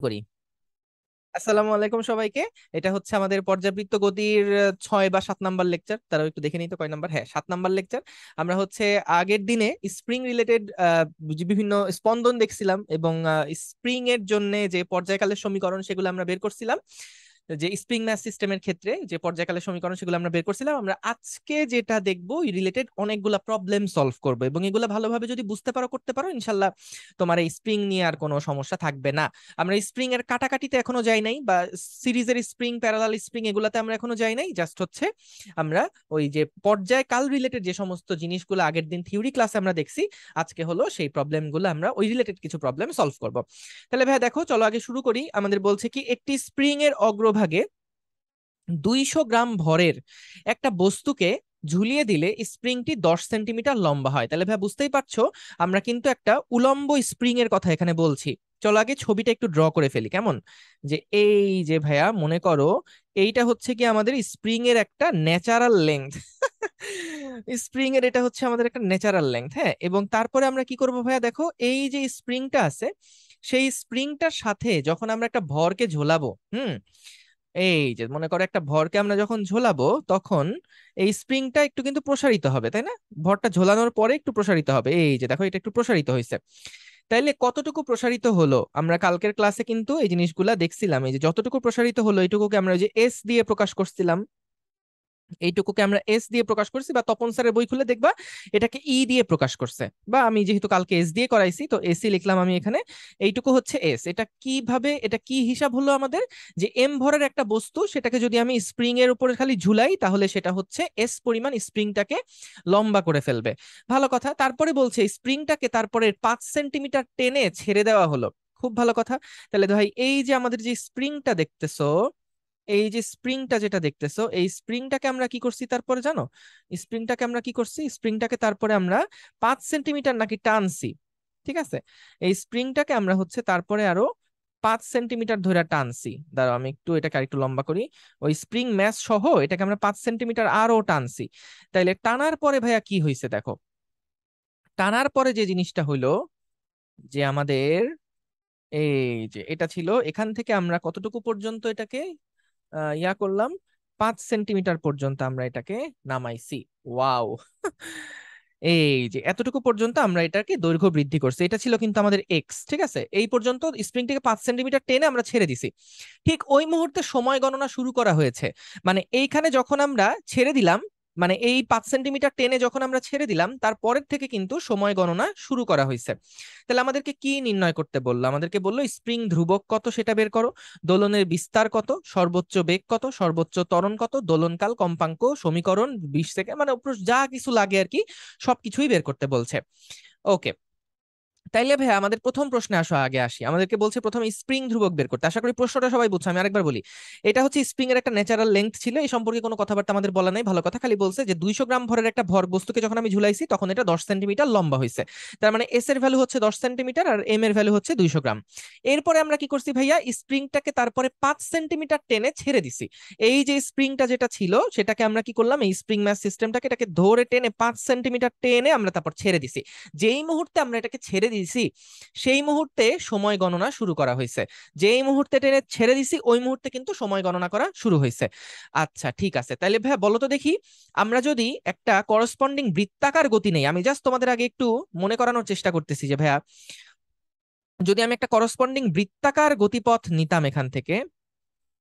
করি। আসসালামু আলাইকুম সবাইকে। এটা হচ্ছে আমাদের পর্যাবৃত্ত গতির ছয় বা সাত নাম্বার লেকচার। তারাও একটু দেখে নিই তো কয় নাম্বার? হ্যাঁ সাত নাম্বার লেকচার। আমরা হচ্ছে আগের দিনে স্প্রিং রিলেটেড বিভিন্ন স্পন্দন দেখছিলাম এবং স্প্রিং এর জন্য যে পর্যায়কালের সমীকরণ সেগুলো আমরা বের করছিলাম। যে স্প্রিং ম্যাথ সিস্টেমের ক্ষেত্রে যে পর্যায়কালের সমীকরণ সেগুলো আমরা বের করছিলাম, আমরা আজকে যেটা দেখব রিলেটেড অনেকগুলা প্রবলেম সলভ করব এবং এগুলো ভালোভাবে যদি বুঝতে পারো, করতে পারো, ইনশাল্লাহ তোমার এই স্প্রিং নিয়ে আর কোনো সমস্যা থাকবে না। আমরা স্প্রিং এর কাটাকাটিতে এখনও যাই নাই বা সিরিজের স্প্রিং প্যারালাল স্প্রিং এগুলাতে আমরা এখনও যাই নাই। জাস্ট হচ্ছে আমরা ওই যে পর্যায়কাল রিলেটেড যে সমস্ত জিনিসগুলো আগের দিন থিওরি ক্লাসে আমরা দেখছি, আজকে হলো সেই প্রবলেমগুলো আমরা ওই রিলেটেড কিছু প্রবলেম সলভ করব। তাহলে ভাই দেখো, চলো আগে শুরু করি। আমাদের বলছে কি, একটি স্প্রিং এর অগ্রভাগে দুইশো গ্রাম ভরের একটা বস্তুকে ঝুলিয়ে দিলে স্প্রিংটি দশ সেন্টিমিটার লম্বা হয়। তাহলে ভাই বুঝতেই পারছ, আমরা কিন্তু একটা উলম্ব স্প্রিং এর কথা এখানে বলছি। চলো আগে ছবিটা একটু ড্র করে ফেলি, কেমন? যে এই যে ভাইয়া, মনে করো এইটা হচ্ছে কি আমাদের স্প্রিং এর একটা ন্যাচারাল লেন্থ স্প্রিং এর এটা হচ্ছে আমাদের একটা ন্যাচারাল লেন্থ হ্যাঁ? এবং তারপরে আমরা কি করব ভাইয়া, দেখো এই যে স্প্রিংটা আছে, সেই স্প্রিংটার সাথে যখন আমরা একটা ভরকে ঝোলাবো, হুম? এই যে মনে করো একটা ভরকে আমরা যখন ঝোলাবো, তখন এই স্প্রিংটা একটু কিন্তু প্রসারিত হবে, তাই না? ভরটা ঝোলানোর পরে একটু প্রসারিত হবে। এই যে দেখো, এটা একটু প্রসারিত হয়েছে। তাইলে কতটুকু প্রসারিত হলো? আমরা কালকের ক্লাসে কিন্তু এই জিনিসগুলা দেখছিলাম। এই যে যতটুকু প্রসারিত হলো, এইটুকুকে আমরা যে এস দিয়ে প্রকাশ করছিলাম। এইটুকুকে আমরা এস দিয়ে প্রকাশ করছি বা তপন স্যারের বই খুলে দেখবা এটাকে ই দিয়ে প্রকাশ করছে। বা আমি যেহেতু কালকে এস দিয়ে করাইছি, তো এসি লিখলাম আমি এখানে। এইটুকু হচ্ছে এস এটা কীভাবে, এটা কি হিসাব হলো আমাদের? যে এম ভরের একটা বস্তু, সেটাকে যদি আমি স্প্রিং এর উপরে খালি ঝুলাই, তাহলে সেটা হচ্ছে এস পরিমাণ স্প্রিংটাকে লম্বা করে ফেলবে। ভালো কথা। তারপরে বলছে স্প্রিংটাকে তারপরে পাঁচ সেন্টিমিটার টেনে ছেড়ে দেওয়া হলো। খুব ভালো কথা। তাহলে ভাই, এই যে আমাদের যে স্প্রিংটা দেখতেছো এই যে স্প্রিংটা যেটা দেখতেছো, এই স্প্রিংটাকে আমরা কি করছি তারপরে জানো? স্প্রিংটাকে আমরা কি করছি? স্প্রিংটাকে তারপরে আমরা পাঁচ সেন্টিমিটার নাকি টানছি, ঠিক আছে? এই স্প্রিংটাকে আমরা হচ্ছে তারপরে আরও পাঁচ সেন্টিমিটার ধরে টানছি। দাঁড়াও, আমি একটু এটাকে আরেকটু লম্বা করি। ওই স্প্রিং ম্যাচ সহ এটাকে আমরা পাঁচ সেন্টিমিটার আরও টানছি। তাইলে টানার পরে ভাইয়া কি হয়েছে দেখো? টানার পরে যে জিনিসটা হইল, যে আমাদের এই যে এটা ছিল, এখান থেকে আমরা কতটুকু পর্যন্ত এটাকে ইয়া করলাম, পাঁচ সেন্টিমিটার পর্যন্ত আমরা এটাকে নামাইছি। ওয়াও! এই যে, এতটুকু পর্যন্ত আমরা এটাকে দৈর্ঘ্য বৃদ্ধি করছি। এটা ছিল কিন্তু আমাদের এক্স ঠিক আছে? এই পর্যন্ত স্প্রিংটিকে পাঁচ সেন্টিমিটার টেনে আমরা ছেড়ে দিছি। ঠিক ওই মুহূর্তে সময় গণনা শুরু করা হয়েছে। মানে এইখানে যখন আমরা ছেড়ে দিলাম মানে এই পাঁচ সেন্টিমিটার টেনে যখন আমরা ছেড়ে দিলাম তারপরের থেকে কিন্তু সময় গণনা শুরু করা হয়েছে। তাহলে আমাদেরকে কি নির্ণয় করতে বলল? আমাদেরকে বলল, স্প্রিং ধ্রুবক কত সেটা বের করো? দোলনের বিস্তার কত? সর্বোচ্চ বেগ কত? সর্বোচ্চ তরণ কত? দোলনকাল, কম্পাঙ্ক, সমীকরণ, বিশ থেকে মানে যা কিছু লাগে আর কি, সবকিছুই বের করতে বলছে। ওকে তাইলে ভাই আমাদের প্রথম প্রশ্নে আসো, আগে আসি। আমাদেরকে বলছে প্রথমে স্প্রিং ধ্রুবক বের করতে। আশা করি প্রশ্নটা সবাই বুঝছ, আমি আরেকবার বলি। এটা হচ্ছে স্প্রিং এর একটা ন্যাচারাল লেন্থ ছিল, এই সম্পর্কে কোনো কথাবার্তা আমাদের বলা নাই, ভালো কথা। খালি বলছে যে দুইশো গ্রাম ভরের একটা ভর বস্তুকে যখন আমি ঝুলাইছি, তখন এটা দশ সেন্টিমিটার লম্বা হয়েছে তার মানে এস এর ভ্যালু হচ্ছে দশ সেন্টিমিটার আর এম এর ভ্যালু হচ্ছে দুইশো গ্রাম। এরপরে আমরা কি করছি ভাইয়া? স্প্রিংটাকে তারপরে পাঁচ সেন্টিমিটার টেনে ছেড়ে দিছি। এই যে স্প্রিংটা যেটা ছিল, সেটাকে আমরা কি করলাম? এই স্প্রিং ম্যাথ সিস্টেমটাকে এটাকে ধরে টেনে পাঁচ সেন্টিমিটার টেনে আমরা তারপর ছেড়ে দিছি। যেই মুহূর্তে আমরা এটাকে ছেড়ে দিছি, সেই মুহূর্তে সময় গণনা শুরু করা হয়েছে। যেই মুহূর্তে টেনে ছেড়ে দিছি, ওই মুহূর্তে কিন্তু সময় গণনা করা শুরু হয়েছে। আচ্ছা ঠিক আছে। তাহলে ভাইয়া বলো তো দেখি, আমরা যদি একটা করসপন্ডিং বৃত্তাকার গতি নেই, আমি জাস্ট তোমাদের আগে একটু মনে করানোর চেষ্টা করতেছি যে ভাইয়া, যদি আমি একটা করসপন্ডিং বৃত্তাকার গতিপথ নিতাম এখান থেকে,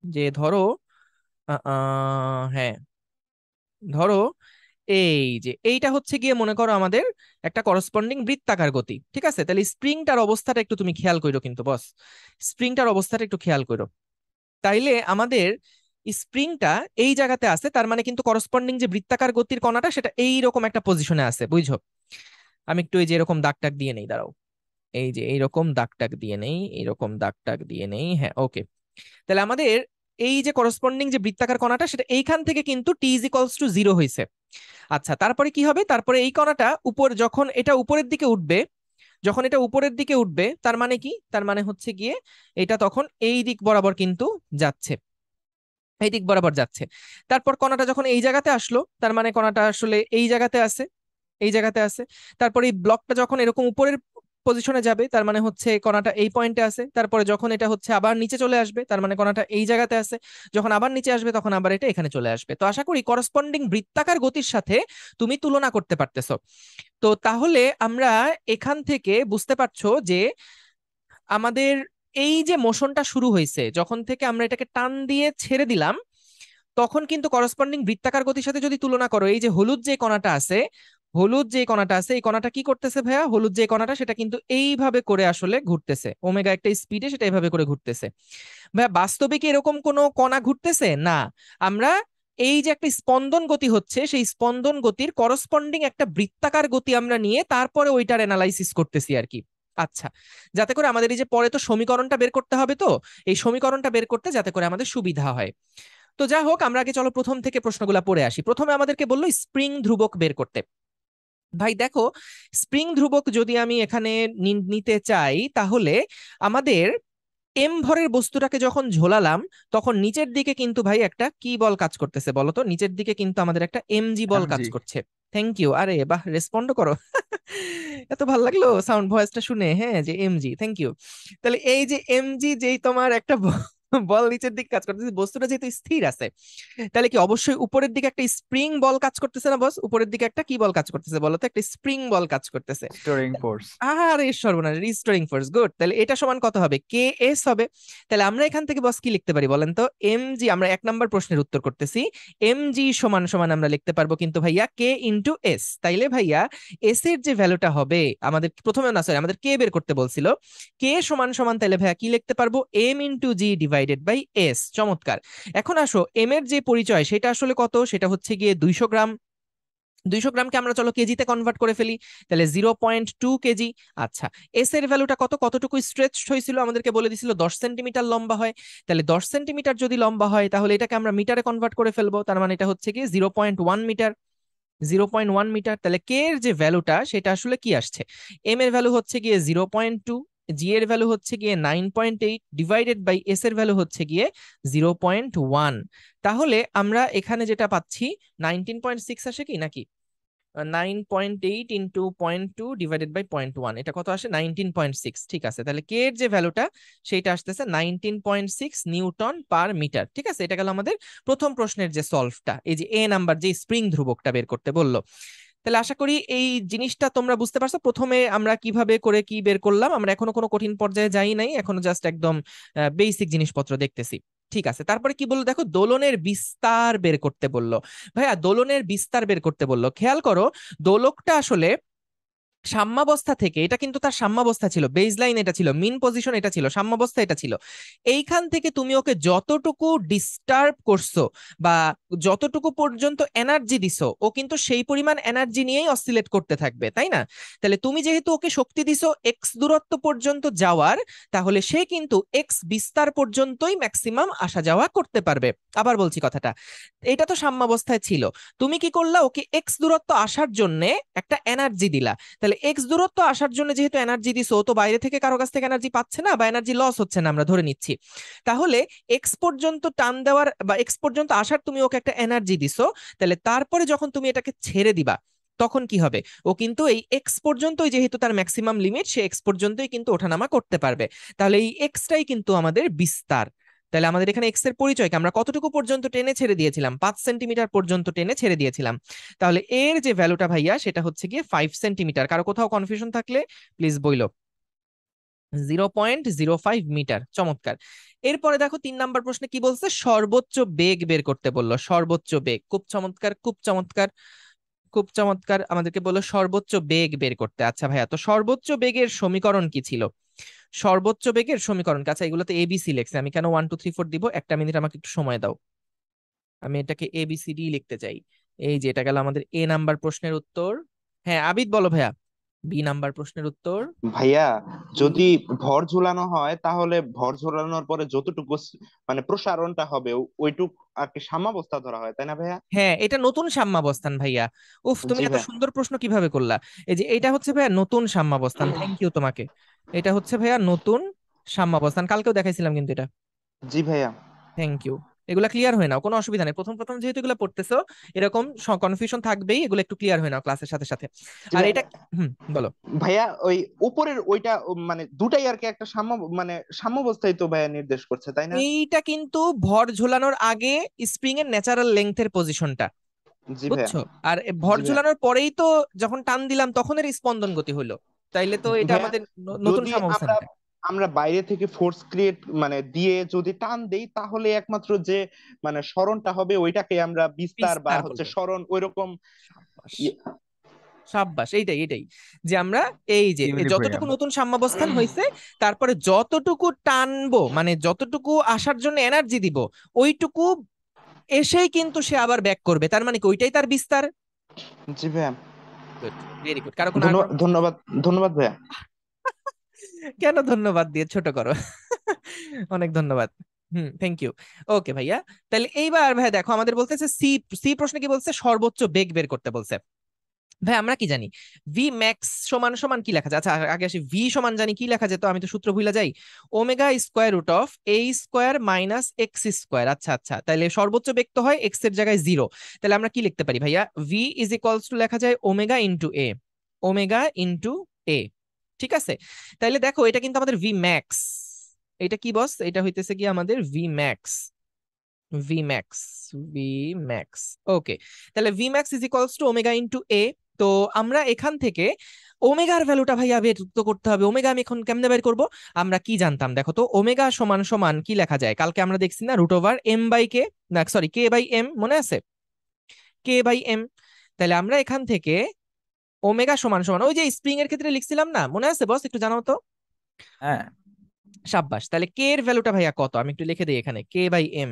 যে ধরো হ্যাঁ ধরো এই যে, এইটা হচ্ছে গিয়ে মনে করো আমাদের একটা করসপন্ডিং বৃত্তাকার গতি, ঠিক আছে? তাহলে স্প্রিংটার অবস্থাটা একটু তুমি খেয়াল করো কিন্তু, বস। স্প্রিংটার অবস্থাটা একটু খেয়াল করো তাইলে আমাদের স্প্রিংটা এই জায়গাতে আছে, তার মানে কিন্তু করসপন্ডিং যে বৃত্তাকার গতির কণাটা, সেটা এই রকম একটা পজিশনে আছে, বুঝছ? আমি একটু এই যে এরকম দাগ টাক দিয়ে নেই, দাঁড়াও। এই যে এইরকম দাগ টাক দিয়ে নেই, এইরকম দাগ টাগ দিয়ে নেই হ্যাঁ ওকে তাহলে আমাদের এই যে করসপন্ডিং যে বৃত্তাকার কণাটা, সেটা এইখান থেকে কিন্তু T is equals to zero হয়েছে। আচ্ছা তারপরে কি হবে? তারপরে এই কণাটা উপর, যখন এটা উপরের দিকে উঠবে, যখন এটা উপরের দিকে উঠবে, তার মানে কি? তার মানে হচ্ছে গিয়ে এটা তখন এই দিক বরাবর কিন্তু যাচ্ছে। এই দিক বরাবর যাচ্ছে। তারপর কণাটা যখন এই জায়গাতে আসলো, তার মানে কণাটা আসলে এই জায়গাতে আছে, এই জায়গাতে আছে। তারপর এই ব্লকটা যখন এরকম উপরের পজিশনে যাবে, তার মানে হচ্ছে কণাটা এই পয়েন্টে আছে, তারপরে যখন এটা হচ্ছে আবার নিচে চলে আসবে, তার মানে কণাটা এই জায়গাতে আছে, যখন আবার নিচে আসবে তখন আবার এটা এখানে চলে আসবে। তো আশা করি করসপন্ডিং বৃত্তাকার গতির সাথে তুমি তুলনা করতে পারতেছো। তো তাহলে আমরা এখান থেকে বুঝতে পারছ যে আমাদের এই যে মোশনটা শুরু হয়েছে, যখন থেকে আমরা এটাকে টান দিয়ে ছেড়ে দিলাম, তখন কিন্তু করসপন্ডিং বৃত্তাকার গতির সাথে যদি তুলনা করো, এই যে হলুদ যে কণাটা আছে হলুদ যে কণাটা আছে, এই কণাটা কি করতেছে ভাইয়া? হলুদ যে কণাটা, সেটা কিন্তু এইভাবে করে আসলে ঘুরতেছে। ওমেগা একটা স্পিডে সেটা এইভাবে করে ঘুরতেছে। ভাইয়া, বাস্তবে কি এরকম কোনো কণা ঘুরতেছে? না। আমরা এই যে একটা স্পন্দন গতি হচ্ছে, সেই স্পন্দন গতির করসপন্ডিং একটা বৃত্তাকার গতি আমরা নিয়ে তারপরে ওইটার অ্যানালাইসিস করতেছি আর কি। আচ্ছা যাতে করে আমাদের এই যে পরে তো সমীকরণটা বের করতে হবে তো, এই সমীকরণটা বের করতে যাতে করে আমাদের সুবিধা হয়। তো যা হোক, আমরা আগে চলো প্রথম থেকে প্রশ্নগুলো পড়ে আসি। প্রথমে আমাদেরকে বলল স্প্রিং ধ্রুবক বের করতে। ভাই দেখো স্প্রিং ধ্রুবক যদি আমি এখানে নিতে চাই তাহলে আমাদের এম ভরের বস্তুটাকে যখন ঝোলালাম তখন নিচের দিকে কিন্তু ভাই একটা কি বল কাজ করতেছে বলতো নিচের দিকে কিন্তু আমাদের একটা এমজি বল কাজ করছে। থ্যাংক ইউ আরে বাহ রেসপন্ড করো। এত ভালো লাগল সাউন্ড ভয়েসটা শুনে হ্যাঁ যে এমজি থ্যাংক ইউ তাহলে এই যে এমজি যেই তোমার একটা বল নিচের দিকে কাজ করতেছে বস্তুটা যেহেতু স্থির আছে তাহলে কি অবশ্যই উপরের দিকে একটা স্প্রিং বল কাজ করতেছে না বস? উপরের দিকে একটা কি বল কাজ করতেছে বলো তো একটা স্প্রিং বল কাজ করতেছে। ফোর্স আরে সর্বনাশ রিস্টোরিং ফোর্স গুড তাহলে এটা সমান কত হবে? কে এস হবে। তাহলে আমরা এখান থেকে বস কি লিখতে পারি বলেন তো? এম জি আমরা এক নম্বর প্রশ্নের উত্তর করতেছি। এম জি সমান সমান আমরা লিখতে পারব কিন্তু ভাইয়া কে ইন্টু এস তাইলে ভাইয়া এস এর যে ভ্যালুটা হবে আমাদের প্রথমে না সরি আমাদের কে বের করতে বলছিল। কে সমান সমান তাইলে ভাইয়া কি লিখতে পারব? M into G divide divided by S চমৎকার। এখন আসো এম এর যে পরিচয়, সেটা আসলে কত? সেটা হচ্ছে গিয়ে দুইশো গ্রাম। দুইশো গ্রামকে আমরা চলো কেজিতে কনভার্ট করে ফেলি, তাহলে জিরো পয়েন্ট টু কেজি। আচ্ছা এস এর ভ্যালুটা কত? কতটুকু স্ট্রেচ হয়েছিল? আমাদেরকে বলে দিছিল দশ সেন্টিমিটার লম্বা হয়। তাহলে দশ সেন্টিমিটার যদি লম্বা হয়, তাহলে এটাকে আমরা মিটারে কনভার্ট করে ফেলব। তার মানে এটা হচ্ছে কি zero point one metre. Zero point one metre, তাহলে কে এর যে ভ্যালুটা সেটা আসলে কি আসছে? এম এর ভ্যালু হচ্ছে গিয়ে জিরো পয়েন্ট টু জি এর ভ্যালু হচ্ছে গিয়ে nine point eight divided by S এর ভ্যালু হচ্ছে গিয়ে জিরো পয়েন্ট ওয়ান তাহলে আমরা এখানে যেটা পাচ্ছি নাইনটিন পয়েন্ট সিক্স আসে কি নাকি? Nine point eight into point two divided by point one এটা কত আসে? নাইনটিন পয়েন্ট সিক্স ঠিক আছে, তাহলে কে এর যে ভ্যালুটা সেইটা আসতেছে nineteen point six newton per metre. ঠিক আছে, এটা গেল আমাদের প্রথম প্রশ্নের যে সলভটা এই যে এ নাম্বার যে স্প্রিং ধ্রুবকটা বের করতে বলল। তাহলে আশা করি এই জিনিসটা তোমরা বুঝতে পারছ। প্রথমে আমরা কীভাবে করে কি বের করলাম, আমরা এখনও কোনো কঠিন পর্যায়ে যাই নাই, এখনও জাস্ট একদম বেসিক জিনিসপত্র দেখতেছি। ঠিক আছে, তারপরে কি বলল দেখো, দোলনের বিস্তার বের করতে বলল। ভাইয়া, দোলনের বিস্তার বের করতে বলল। খেয়াল করো, দোলকটা আসলে সাম্যাবস্থা থেকে, এটা কিন্তু তার সাম্যাবস্থা ছিল বেজ লাইন এটা ছিল মিন পজিশন এটা ছিল, সাম্যাবস্থা এটা ছিল। এইখান থেকে তুমি ওকে যতটুকু ডিস্টার্ব করছ বা যতটুকু পর্যন্ত এনার্জি দিছো, ও কিন্তু সেই পরিমাণ এনার্জি নিয়েই অসিলেট করতে থাকবে, তাই না? তাহলে তুমি যেহেতু ওকে শক্তি দিছো এক্স দূরত্ব পর্যন্ত যাওয়ার, তাহলে সে কিন্তু এক্স বিস্তার পর্যন্তই ম্যাক্সিমাম আসা যাওয়া করতে পারবে। আবার বলছি কথাটা, এটা তো সাম্যাবস্থায় ছিল। তুমি কি করলা, ওকে এক্স দূরত্ব আসার জন্য একটা এনার্জি দিলা। তাহলে এক্স দূরত্ব আসার জন্য যেহেতু এনার্জি দিছো তো বাইরে থেকে কারও কাছ থেকে এনার্জি পাচ্ছে না বা এনার্জি লস হচ্ছে না আমরা ধরে নিচ্ছি। তাহলে এক্স পর্যন্ত টান দেওয়ার বা এক্স পর্যন্ত আসার তুমি ওকে একটা এনার্জি দিছো, তাহলে তারপরে যখন তুমি এটাকে ছেড়ে দিবা, তখন কি হবে? ও কিন্তু এই এক্স পর্যন্তই যেহেতু তার ম্যাক্সিমাম লিমিট সে এক্স পর্যন্তই কিন্তু ওঠানামা করতে পারবে। তাহলে এই এক্সটাই কিন্তু আমাদের বিস্তার। তাহলে আমাদের এখানে এক্সের পরিচয়কে আমরা কতটুকু পর্যন্ত টেনে ছেড়ে দিয়েছিলাম? পাঁচ সেন্টিমিটার পর্যন্ত টেনে ছেড়ে দিয়েছিলাম। তাহলে এর যে ভ্যালুটা ভাইয়া, সেটা হচ্ছে গিয়ে ফাইভ সেন্টিমিটার। কারও কোথাও কনফিউশন থাকলে প্লিজ বইল। Zero point zero five metre চমৎকার। এরপরে দেখো তিন নাম্বার প্রশ্নে কি বলছে? সর্বোচ্চ বেগ বের করতে বলল। সর্বোচ্চ বেগ। খুব চমৎকার খুব চমৎকার খুব চমৎকার। আমাদেরকে বলল সর্বোচ্চ বেগ বের করতে। আচ্ছা ভাইয়া, তো সর্বোচ্চ বেগের সমীকরণ কি ছিল? সর্বোচ্চ বেগের সমীকরণ। আচ্ছা এগুলোতে এবিসি লেখছে। আমি কেন ওয়ান টু থ্রি ফোর দিব? একটা মিনিট আমাকে একটু সময় দাও। আমি এটাকে এবিসিডি লিখতে চাই। এই যে এটা গেল আমাদের এ নাম্বার প্রশ্নের উত্তর। হ্যাঁ আবিদ বলো ভাইয়া। বি নাম্বার প্রশ্নের উত্তর। ভাইয়া যদি ভর ঝুলানো হয় তাহলে ভর ঝুলানোর পরে যতটুকু মানে প্রসারণটা হবে ওইটুক আর কি সাম্যাবস্থা ধরা হয় তাই না ভাইয়া? হ্যাঁ এটা নতুন সাম্যাবস্থান ভাইয়া। উফ তুমি এত সুন্দর প্রশ্ন কীভাবে করলা? এই যে এটা হচ্ছে ভাইয়া নতুন সাম্যাবস্থান। থ্যাংক ইউ তোমাকে। এটা হচ্ছে ভাইয়া নতুন সাম্যাবস্থান কালকেও দেখাইছিলাম কিন্তু এটা। জি ভাইয়া। থ্যাংক ইউ এগুলা ক্লিয়ার হয়ে নাও কোনো অসুবিধা নেই। প্রথম প্রথম যেহেতু এগুলো পড়তেছো এরকম কনফিউশন থাকবেই এগুলো একটু ক্লিয়ার হয়ে নাও ক্লাসের সাথে সাথে। আর এটা হুম বলো। ভাইয়া ওই উপরের ওইটা মানে দুটাই আর কি একটা সাম্য মানে সাম্যাবস্থায় তো ভাইয়া নির্দেশ করছে তাই না? এইটা কিন্তু ভর ঝোলানোর আগে স্প্রিং এর ন্যাচারাল লেংথের পজিশনটা বুঝছ? আর ভর। ঝোলানোর পরেই তো যখন টান দিলাম তখন এর স্পন্দন গতি হলো তাইলে তো এটা আমাদের নতুন সাম্যাবস্থান আমরা বাইরে থেকে ফোর্স ক্রিয়েট মানে দিয়ে যদি টান দেই তাহলে একমাত্র যে মানে স্মরণটা হবে ওইটাকে আমরা বিস্তার বা হচ্ছে। স্মরণ ওইরকম সাব্বাস। এইটাই এইটাই। যে আমরা এই যে যতটুকু নতুন সাম্যাবস্থান হয়েছে তারপরে যতটুকু টানবো মানে যতটুকু আসার জন্য এনার্জি দিব ওইটুকু এসেই কিন্তু সে আবার ব্যাক করবে। তার মানে কি ওইটাই তার বিস্তার? জি ভাইয়া ভেরি গুড। কারও কোনো ধন্যবাদ ধন্যবাদ ভাইয়া। কেন ধন্যবাদ দিয়ে ছোট করো? অনেক ধন্যবাদ। হুম থ্যাংক ইউ ওকে ভাইয়া তাহলে এইবার ভাইয়া দেখো আমাদের বলতেছে সি সি প্রশ্নে কি বলছে? সর্বোচ্চ বেগ বের করতে বলছে। ভাই, আমরা কি জানি? ভি ম্যাক্স সমান সমান কি লেখা যায়? আচ্ছা আগে আসি। ভি সমান জানি কি লেখা যেত? আমি তো সূত্র ভুলে যাই। Omega square root of A square minus X square. আচ্ছা আচ্ছা তাহলে সর্বোচ্চ বেগ তো হয় এক্সের জায়গায় জিরো তাহলে আমরা কি লিখতে পারি ভাইয়া? ভি ইজ ইকুয়ালস টু লেখা যায় omega into A omega into A ঠিক আছে? তাহলে দেখো, এটা কিন্তু আমাদের ভি ম্যাক্স এটা কি বস এটা হইতেছে কি আমাদের V max V max V max okay তাহলে V max is equals to omega into A তো আমরা এখান থেকে ওমেগার ভ্যালুটা ভাইয়া বের করতে হবে। ওমেগা আমি এখন কেমনে বের করব? আমরা কি জানতাম? দেখো তো ওমেগা সমান সমান কি লেখা যায়? কালকে আমরা দেখছি না root over M by K না সরি কে বাই এম মনে আছে? কে বাই এম তাহলে আমরা এখান থেকে ওমেগা সমান সমান ওই যে স্প্রিং এর ক্ষেত্রে লিখছিলাম না মনে আছে বস একটু জানাও তো। হ্যাঁ। সাব্বাস। তাহলে কে এর ভ্যালুটা ভাইয়া কত? আমি একটু লিখে দিই এখানে কে বাই এম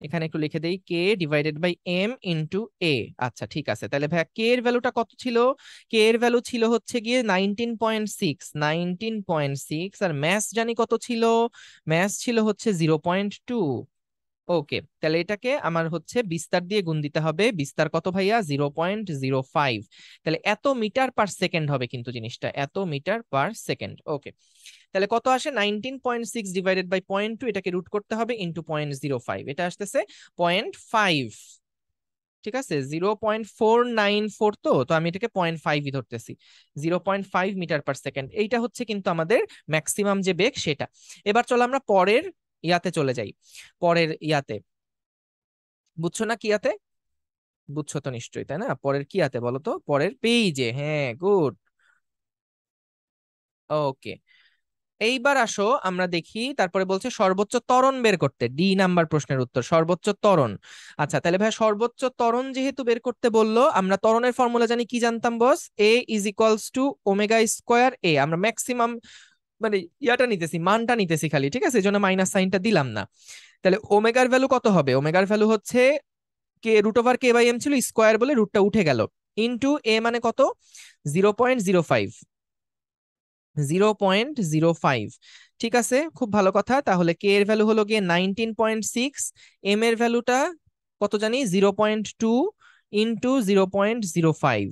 এখানে একটু লিখে দেই K divided by M into A আচ্ছা ঠিক আছে। তাহলে ভাইয়া কে এর ভ্যালুটা কত ছিল? কে এর ভ্যালু ছিল হচ্ছে গিয়ে nineteen point six nineteen point six আর ম্যাথ জানি কত ছিল? ম্যাথ ছিল হচ্ছে জিরো পয়েন্ট টু ওকে, তাহলে এটাকে আমার হচ্ছে বিস্তার দিয়ে গুণ দিতে হবে। বিস্তার কত ভাইয়া? জিরো পয়েন্ট জিরো ফাইভ তাহলে এত মিটার পার সেকেন্ড হবে কিন্তু জিনিসটা। এত মিটার পার সেকেন্ড ওকে। তাহলে কত আসে? Nineteen point six divided by point two এটাকে রুট করতে হবে ইন্টু পয়েন্ট জিরো ফাইভ এটা আসতেছে পয়েন্ট ফাইভ ঠিক আছে? Zero point four nine four তো তো আমি এটাকে পয়েন্ট ফাইভই ধরতেছি। Zero point five metre per second এইটা হচ্ছে কিন্তু আমাদের ম্যাক্সিমাম যে বেগ, সেটা। এবার চলো আমরা পরের ইয়াতে চলে যাই। পরের ইয়াতে। বুঝছ না কিয়াতে? বুঝছ তো নিশ্চয়ই, তাই না? পরের কিয়াতে বলো তো? পরের পেইজে হ্যাঁ গুড ওকে এইবার আসো, আমরা দেখি, তারপরে বলছে সর্বোচ্চ ত্বরণ বের করতে, ডি নাম্বার প্রশ্নের উত্তর, সর্বোচ্চ ত্বরণ। আচ্ছা তাহলে ভাই সর্বোচ্চ ত্বরণ যেহেতু বের করতে বলল, আমরা ত্বরণের ফর্মুলা জানি কি জানতাম boss? A is equals to omega square A আমরা ম্যাক্সিমাম মানে ইয়াটা নিতেছি, মানটা নিতেছি খালি, ঠিক আছে? এই জন্য মাইনাস সাইনটা দিলাম না। তাহলে ওমেগার ভ্যালু কত হবে? ওমেগার ভ্যালু হচ্ছে K root over K by M ছিল স্কোয়ার বলে রুটটা উঠে গেল। ইন্টু এ মানে কত? Zero point zero five zero point zero five ঠিক আছে? খুব ভালো কথা। তাহলে কে এর ভ্যালু হলো গিয়ে নাইনটিন পয়েন্ট সিক্স এম এর ভ্যালুটা কত জানি? Zero point two into zero point zero five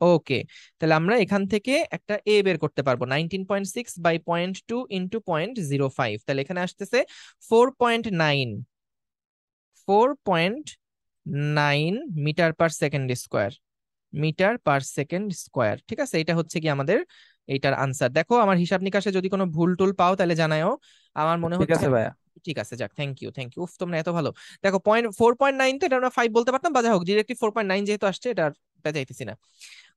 okay তাহলে আমরা এখান থেকে একটা এ বের করতে পারব। Nineteen point six by point two into point zero five তাহলে এখানে আসতেছে four point nine four point nine metre per second square metre per second square ঠিক আছে? এটা হচ্ছে কি আমাদের এইটার আনসার দেখো আমার হিসাব নিকাশে যদি কোনো ভুল টুল পাও তাহলে জানাও আমার মনে ঠিক হচ্ছে আছে ভাইয়া। ঠিক আছে যাক থ্যাংক ইউ থ্যাংক ইউ উফ তোমরা এত ভালো। দেখো পয়েন্ট ফোর পয়েন্ট নাইন তো এটা আমরা ফাইভ বলতে পারতাম বা যাই হোক ডিরেক্টলি ফোর পয়েন্ট নাইন যেহেতু আসছে এটা চাইতেছি না।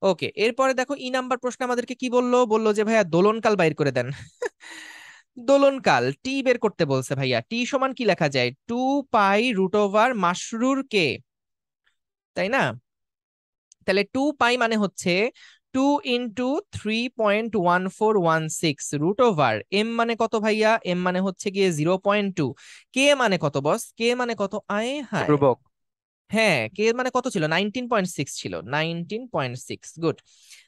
ওকে এরপরে দেখো ই নাম্বার প্রশ্ন আমাদেরকে কি বলল? বলল যে ভাইয়া দোলনকাল বাইর করে দেন। দোলনকাল টি বের করতে বলছে ভাইয়া। টি সমান কি লেখা যায়? Two pi root over Mashrur K তাই না? তাহলে টু পাই মানে হচ্ছে two into three point one four one six root over M মানে কত ভাইয়া? এম মানে হচ্ছে গিয়ে জিরো পয়েন্ট টু। কে মানে কত বস? কে মানে কত? আয় হায়। হ্যাঁ কে মানে কত ছিল? নাইনটিন পয়েন্ট সিক্স ছিল। Nineteen point six good.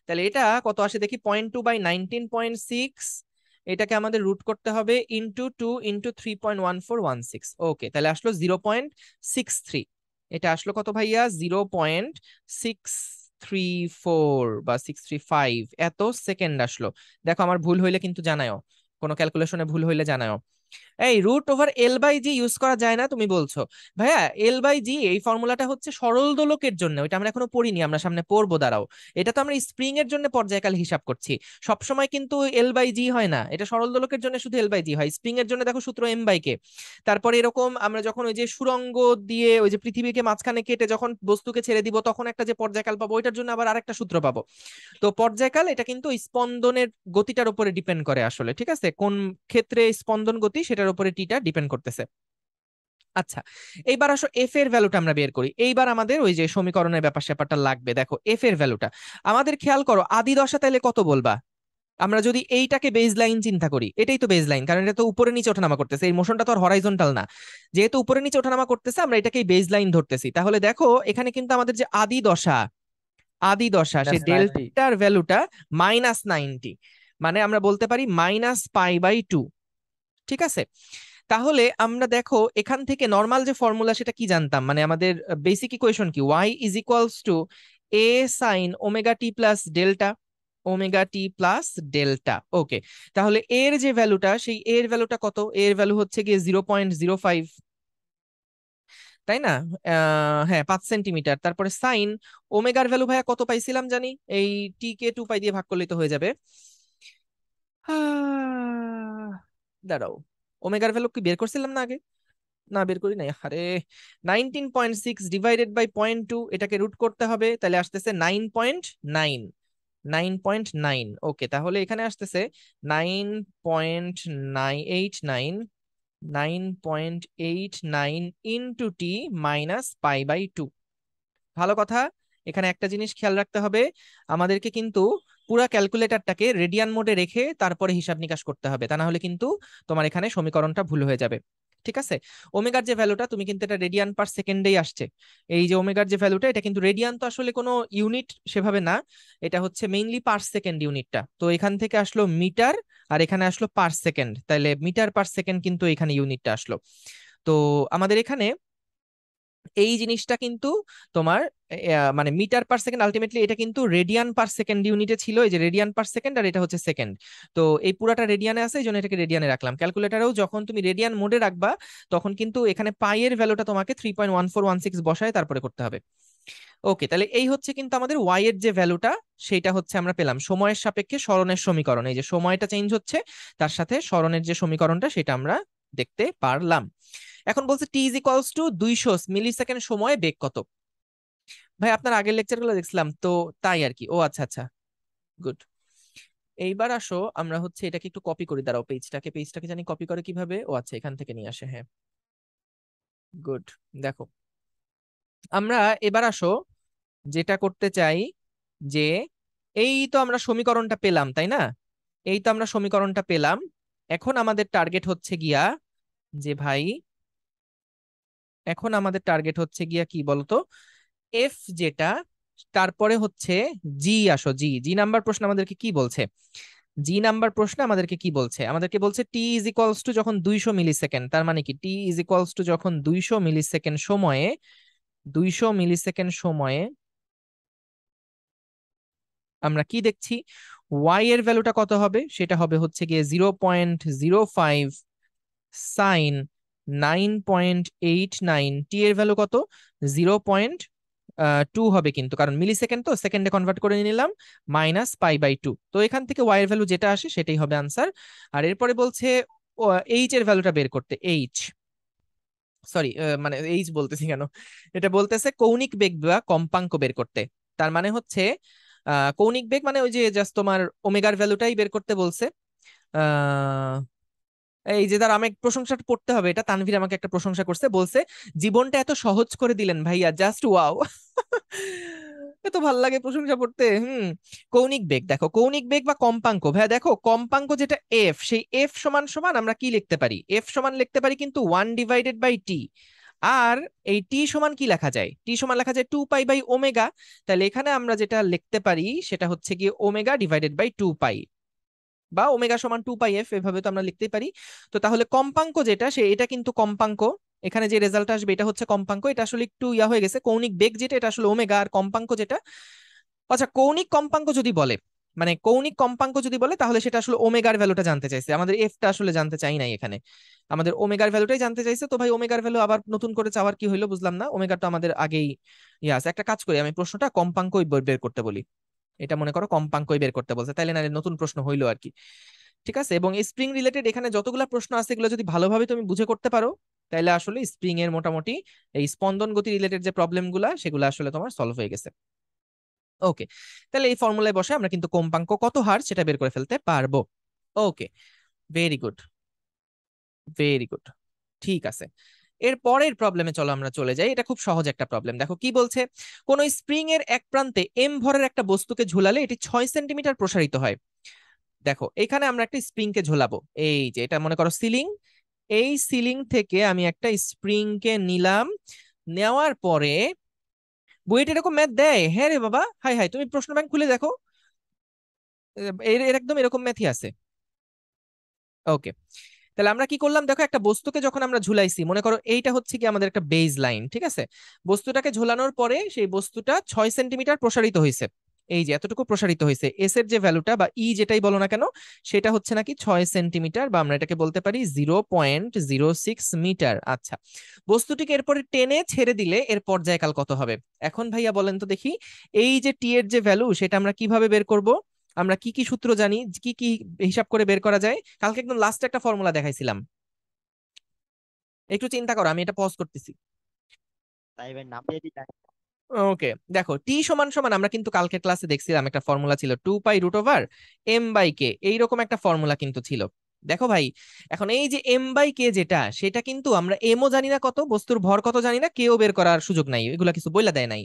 তাহলে এটা কত আসে দেখি? Point two by nineteen point six. এটাকে আমাদের রুট করতে হবে into two into three point one four one six. Okay তাহলে আসলো জিরো পয়েন্ট সিক্স থ্রি। এটা আসলো কত ভাইয়া? Zero point six three four বা সিক্স থ্রি ফাইভ এত সেকেন্ড আসলো। দেখো, আমার ভুল হইলে কিন্তু জানায়ও। কোনো ক্যালকুলেশনে ভুল হইলে জানাও এই root over L by G use করা যায় না, তুমি বলছো। ভাইয়া এল বাই জি এই ফর্মুলাটা হচ্ছে সরল দোলকের জন্য ওইটা আমরা এখনও পড়িনি, আমরা সামনে পড়ব, দাঁড়াও। এটা তো আমরা স্প্রিং এর জন্য পর্যায়কাল হিসাব করছি। সবসময় কিন্তু এল বাই জি হয় না, এটা সরল দোলকের জন্য শুধু এল বাই জি হয়। স্প্রিং এর জন্য দেখো সূত্র এম বাই কে তারপরে এরকম আমরা যখন ওই যে সুরঙ্গ দিয়ে ওই যে পৃথিবীকে মাঝখানে কেটে যখন বস্তুকে ছেড়ে দিব, তখন একটা যে পর্যায়কাল পাবো, ওইটার জন্য আবার আরেকটা সূত্র পাবো। তো পর্যায়কাল এটা কিন্তু স্পন্দনের গতিটার উপরে ডিপেন্ড করে আসলে, ঠিক আছে? কোন ক্ষেত্রে স্পন্দন গতি সেটার উপরে টিটা ডিপেন্ড করতেছে। আচ্ছা এইবার আসো এফ এর ভ্যালুটা আমরা বের করি। এইবার আমাদের ওই যে সমীকরণের ব্যাপার স্যাপারটা লাগবে। দেখো এফ এর ভ্যালুটা আমাদের খেয়াল করো আদি দশা তাইলে কত বলবা? আমরা যদি এইটাকে বেজ লাইন চিন্তা করি এটাই তো বেজ লাইন কারণ এটা তো উপরে নিচে ওঠানামা করতেছে। এই মোশনটা তো আর হরাইজন্টাল না। যেহেতু উপরে নিচে ওঠানামা করতেছে আমরা এটাকেই বেজ লাইন ধরতেছি। তাহলে দেখো এখানে কিন্তু আমাদের যে আদি দশা আদি দশা সেই ডেল্টার ভ্যালুটা মাইনাস নাইনটি মানে আমরা বলতে পারি মাইনাস পাই বাই টু ঠিক আছে? তাহলে আমরা দেখো এখান থেকে নর্মাল যে ফর্মুলা সেটা কি জানতাম? মানে আমাদের বেসিক ইকুয়েশন কি? Y is equals to A sine omega T plus delta omega T plus delta okay তাহলে এর যে ভ্যালুটা সেই এর ভ্যালুটা কত? এর ভ্যালু হচ্ছে গিয়ে জিরো পয়েন্ট জিরো ফাইভ তাই না? হ্যাঁ পাঁচ সেন্টিমিটার তারপরে সাইন ওমেগার ভ্যালু ভাইয়া কত পাইছিলাম জানি? এই টি কে টু পাই দিয়ে ভাগ করলেই তো হয়ে যাবে। দাঁড়াও ওমেগার ভ্যালু কি বের করছিলাম না আগে? না, বের করি নাই। আরে nineteen point six divided by point two এটাকে রুট করতে হবে, তাহলে আসতেছে nine point nine nine point nine okay তাহলে এখানে আসতেছে nine point nine eight nine nine point eight nine into T minus pi by two ভালো কথা, এখানে একটা জিনিস খেয়াল রাখতে হবে, আমাদেরকে কিন্তু পুরো ক্যালকুলেটরটাকে রেডিয়ান মোডে রেখে তারপরে হিসাব নিকাশ করতে হবে। তা না হলে কিন্তু তোমার এখানে সমীকরণটা ভুল হয়ে যাবে। ঠিক আছে? ওমেগার যে ভ্যালুটা তুমি কিন্তু এটা রেডিয়ান পার সেকেন্ডেই আসছে। এই যে ওমেগার যে ভ্যালুটা এটা কিন্তু রেডিয়ান তো আসলে কোনো ইউনিট সেভাবে না। এটা হচ্ছে মেইনলি পার সেকেন্ড ইউনিটটা তো এখান থেকে আসলো মিটার আর এখানে আসলো পার সেকেন্ড তাইলে মিটার পার সেকেন্ড কিন্তু এখানে ইউনিটটা আসলো। তো আমাদের এখানে এই জিনিসটা কিন্তু তোমার মানে মিটার পার সেকেন্ড আলটিমেটলি এটা কিন্তু রেডিয়ান পার সেকেন্ড ইউনিটে ছিল, এই যে রেডিয়ান পার সেকেন্ড আর এটা হচ্ছে সেকেন্ড তো এই পুরাটা রেডিয়ানে আছে, এই জন্য এটাকে রেডিয়ানে রাখলাম। ক্যালকুলেটারেও যখন তুমি রেডিয়ান মোডে রাখবা, তখন কিন্তু এখানে পাইয়ের ভ্যালুটা তোমাকে three point one four one six বসায় তারপরে করতে হবে। ওকে তাহলে এই হচ্ছে কিন্তু আমাদের ওয়াই এর যে ভ্যালুটা সেটা হচ্ছে আমরা পেলাম সময়ের সাপেক্ষে স্মরণের সমীকরণ। এই যে সময়টা চেঞ্জ হচ্ছে, তার সাথে স্মরণের যে সমীকরণটা, সেটা আমরা দেখতে পারলাম। এখন বলছে টি ইজ ইকুয়ালস টু দুইশো মিলি সেকেন্ড সময়ে বেগ কত? ভাই, আপনার আগের লেকচারগুলো দেখছিলাম, তো তাই আর কি। ও আচ্ছা আচ্ছা। গুড এইবার আসো, আমরা হচ্ছে এটাকে একটু কপি করি, দাঁড়াও পেজটাকে পেজটাকে জানি কপি করে কীভাবে? ও আচ্ছা এখান থেকে নিয়ে আসে হ্যাঁ। গুড দেখো। আমরা এবার আসো, যেটা করতে চাই যে, এই তো আমরা সমীকরণটা পেলাম, তাই না? এই তো আমরা সমীকরণটা পেলাম। এখন আমাদের টার্গেট হচ্ছে গিয়া যে, ভাই এখন আমাদের টার্গেট হচ্ছে গিয়া কি বলতো? এফ যেটা, তারপরে হচ্ছে জি আসো জি জি নাম্বার প্রশ্ন আমাদেরকে কি বলছে? জি নাম্বার প্রশ্ন আমাদেরকে কি বলছে? আমাদেরকে বলছে টি ইজ ইকুয়ালস টু যখন দুইশো মিলি সেকেন্ড তার মানে কি? টি ইজ ইকুয়ালস টু যখন দুইশো মিলি সেকেন্ড সময়ে, দুইশো মিলি সেকেন্ড সময়ে আমরা কি দেখছি? ওয়াই এর ভ্যালুটা কত হবে? সেটা হবে হচ্ছে গিয়ে zero point zero five sine nine point eight nine T এর ভ্যালু কত? জিরো পয়েন্ট টু হবে কিন্তু। কারণ মিলি সেকেন্ড তো সেকেন্ডে কনভার্ট করে নিলাম মাইনাস পাই বাই টু তো এখান থেকে ওয়াই এর ভ্যালু যেটা আসে, সেটাই হবে আনসার আর এরপরে বলছে এইচ এর ভ্যালুটা বের করতে এইচ সরি মানে এইচ বলতেছি কেন? এটা বলতেছে কৌণিক বেগ বা কম্পাঙ্ক বের করতে। তার মানে হচ্ছে কৌণিক বেগ মানে ওই যে জাস্ট তোমার ওমেগার ভ্যালুটাই বের করতে বলছে। এই যে তার আমাকে প্রশংসাটা পড়তে হবে। এটা তানভীর আমাকে একটা প্রশংসা করছে, বলছে, জীবনটা এত সহজ করে দিলেন ভাইয়া জাস্ট ওয়াও এত ভালো লাগে প্রশংসা পড়তে হুম। কৌণিক বেগ, দেখো, কৌণিক বেগ বা কম্পাঙ্ক। ভাইয়া, দেখো, কম্পাঙ্ক যেটা এফ সেই এফ সমান সমান আমরা কি লিখতে পারি? এফ সমান লিখতে পারি কিন্তু ওয়ান ডিভাইডেড বাই টি আর এই টি সমান কি লেখা যায়? টি সমান লেখা যায় টু পাই বাই ওমেগা তাহলে এখানে আমরা যেটা লিখতে পারি, সেটা হচ্ছে কি omega divided by two pi বা ওমেগা সমান টু পাই এফ, এভাবে তো আমরা লিখতেই পারি। তো তাহলে কম্পাঙ্ক যেটা, সে এটা কিন্তু কম্পাঙ্ক। এখানে যে রেজাল্ট আসবে, এটা হচ্ছে কম্পাঙ্ক। এটা আসলে একটু ইয়া হয়ে গেছে, কৌণিক বেগ যেটা, এটা আসলে ওমেগা আর কম্পাঙ্ক যেটা। আচ্ছা কৌণিক কম্পাঙ্ক যদি বলে মানে কৌণিক কম্পাঙ্ক যদি বলে, তাহলে সেটা আসলে ওমেগার ভ্যালুটা জানতে চাইছে। আমাদের এফটা আসলে জানতে চাই নাই এখানে। আমাদের ওমেগার ভ্যালুটাই জানতে চাইছে। তো ভাই, ওমেগার ভ্যালু আবার নতুন করে চাওয়ার কি হইল বুঝলাম না। ওমেগার তো আমাদের আগেই ইয়ে আছে। একটা কাজ করি, আমি প্রশ্নটা কম্পাঙ্কই বের করতে বলি। এটা মনে করো কম্পাঙ্কই বের করতে বলছে, তাইলে না নতুন প্রশ্ন হইল আর কি ঠিক আছে? এবং স্প্রিং রিলেটেড এখানে যতগুলো প্রশ্ন আছে, এগুলো যদি ভালোভাবে তুমি বুঝে করতে পারো তাহলে আসলে স্প্রিং এর মোটামুটি এই স্পন্দন গতি রিলেটেড যে প্রবলেমগুলা, সেগুলো আসলে তোমার সলভ হয়ে গেছে। ওকে তাহলে এই ফর্মুলায় বসে আমরা কিন্তু কম্পাঙ্ক কত হার সেটা বের করে ফেলতে পারব। Okay very good very good ঠিক আছে। এর পরের প্রবলেমে চলো আমরা চলে যাই। এটা খুব সহজ একটা প্রবলেম দেখো কি বলছে? কোন স্প্রিং এর এক প্রান্তে এম ভরের একটা বস্তুকে ঝুলালে এটি ছয় সেন্টিমিটার প্রসারিত হয়। দেখো, এখানে আমরা একটা স্প্রিং কে ঝোলাবো। এই যে, এটা মনে করো সিলিং এই সিলিং থেকে আমি একটা স্প্রিং কে নিলাম। নেওয়ার পরে বইটা এরকম ম্যাথ দেয়। হ্যাঁ রে বাবা। হাই হাই, তুমি প্রশ্ন ব্যাংক খুলে দেখো। এর একদম এরকম ম্যাথই আছে। ওকে তাহলে আমরা কি করলাম? দেখো একটা বস্তুকে যখন আমরা ঝুলাইছি, মনে করো এইটা হচ্ছে কি আমাদের একটা বেজ লাইন ঠিক আছে? বস্তুটাকে ঝুলানোর পরে সেই বস্তুটা ছয় সেন্টিমিটার প্রসারিত হয়েছে এই যে এতটুকু প্রসারিত হয়েছে এস এর যে ভ্যালুটা বা ই যেটাই বলো না কেন, সেটা হচ্ছে নাকি ছয় সেন্টিমিটার বা আমরা এটাকে বলতে পারি zero point zero six metre আচ্ছা বস্তুটিকে এরপরে টেনে ছেড়ে দিলে এর পর্যায়কাল কত হবে? এখন ভাইয়া বলেন তো দেখি, এই যে টি এর যে ভ্যালু সেটা আমরা কীভাবে বের করব? আমরা কি কি সূত্র জানি কি কি হিসাব করে বের করা যায়। কালকে একদম লাস্টে একটা ফর্মুলা দেখাইছিলাম। একটু চিন্তা করো আমি এটা পজ করতেছি। ওকে দেখো টি সমান সমান আমরা কিন্তু কালকে ক্লাসে দেখছিলাম একটা ফর্মুলা ছিল two pi root over M by K এইরকম একটা ফর্মুলা কিন্তু ছিল। দেখো ভাই, এখন এই যে এম বাই কে যেটা, সেটা কিন্তু আমরা এমও জানি না কত, বস্তুর ভর কত জানি না কেও বের করার সুযোগ নাই, এগুলা কিছু বইলা দেয় নাই।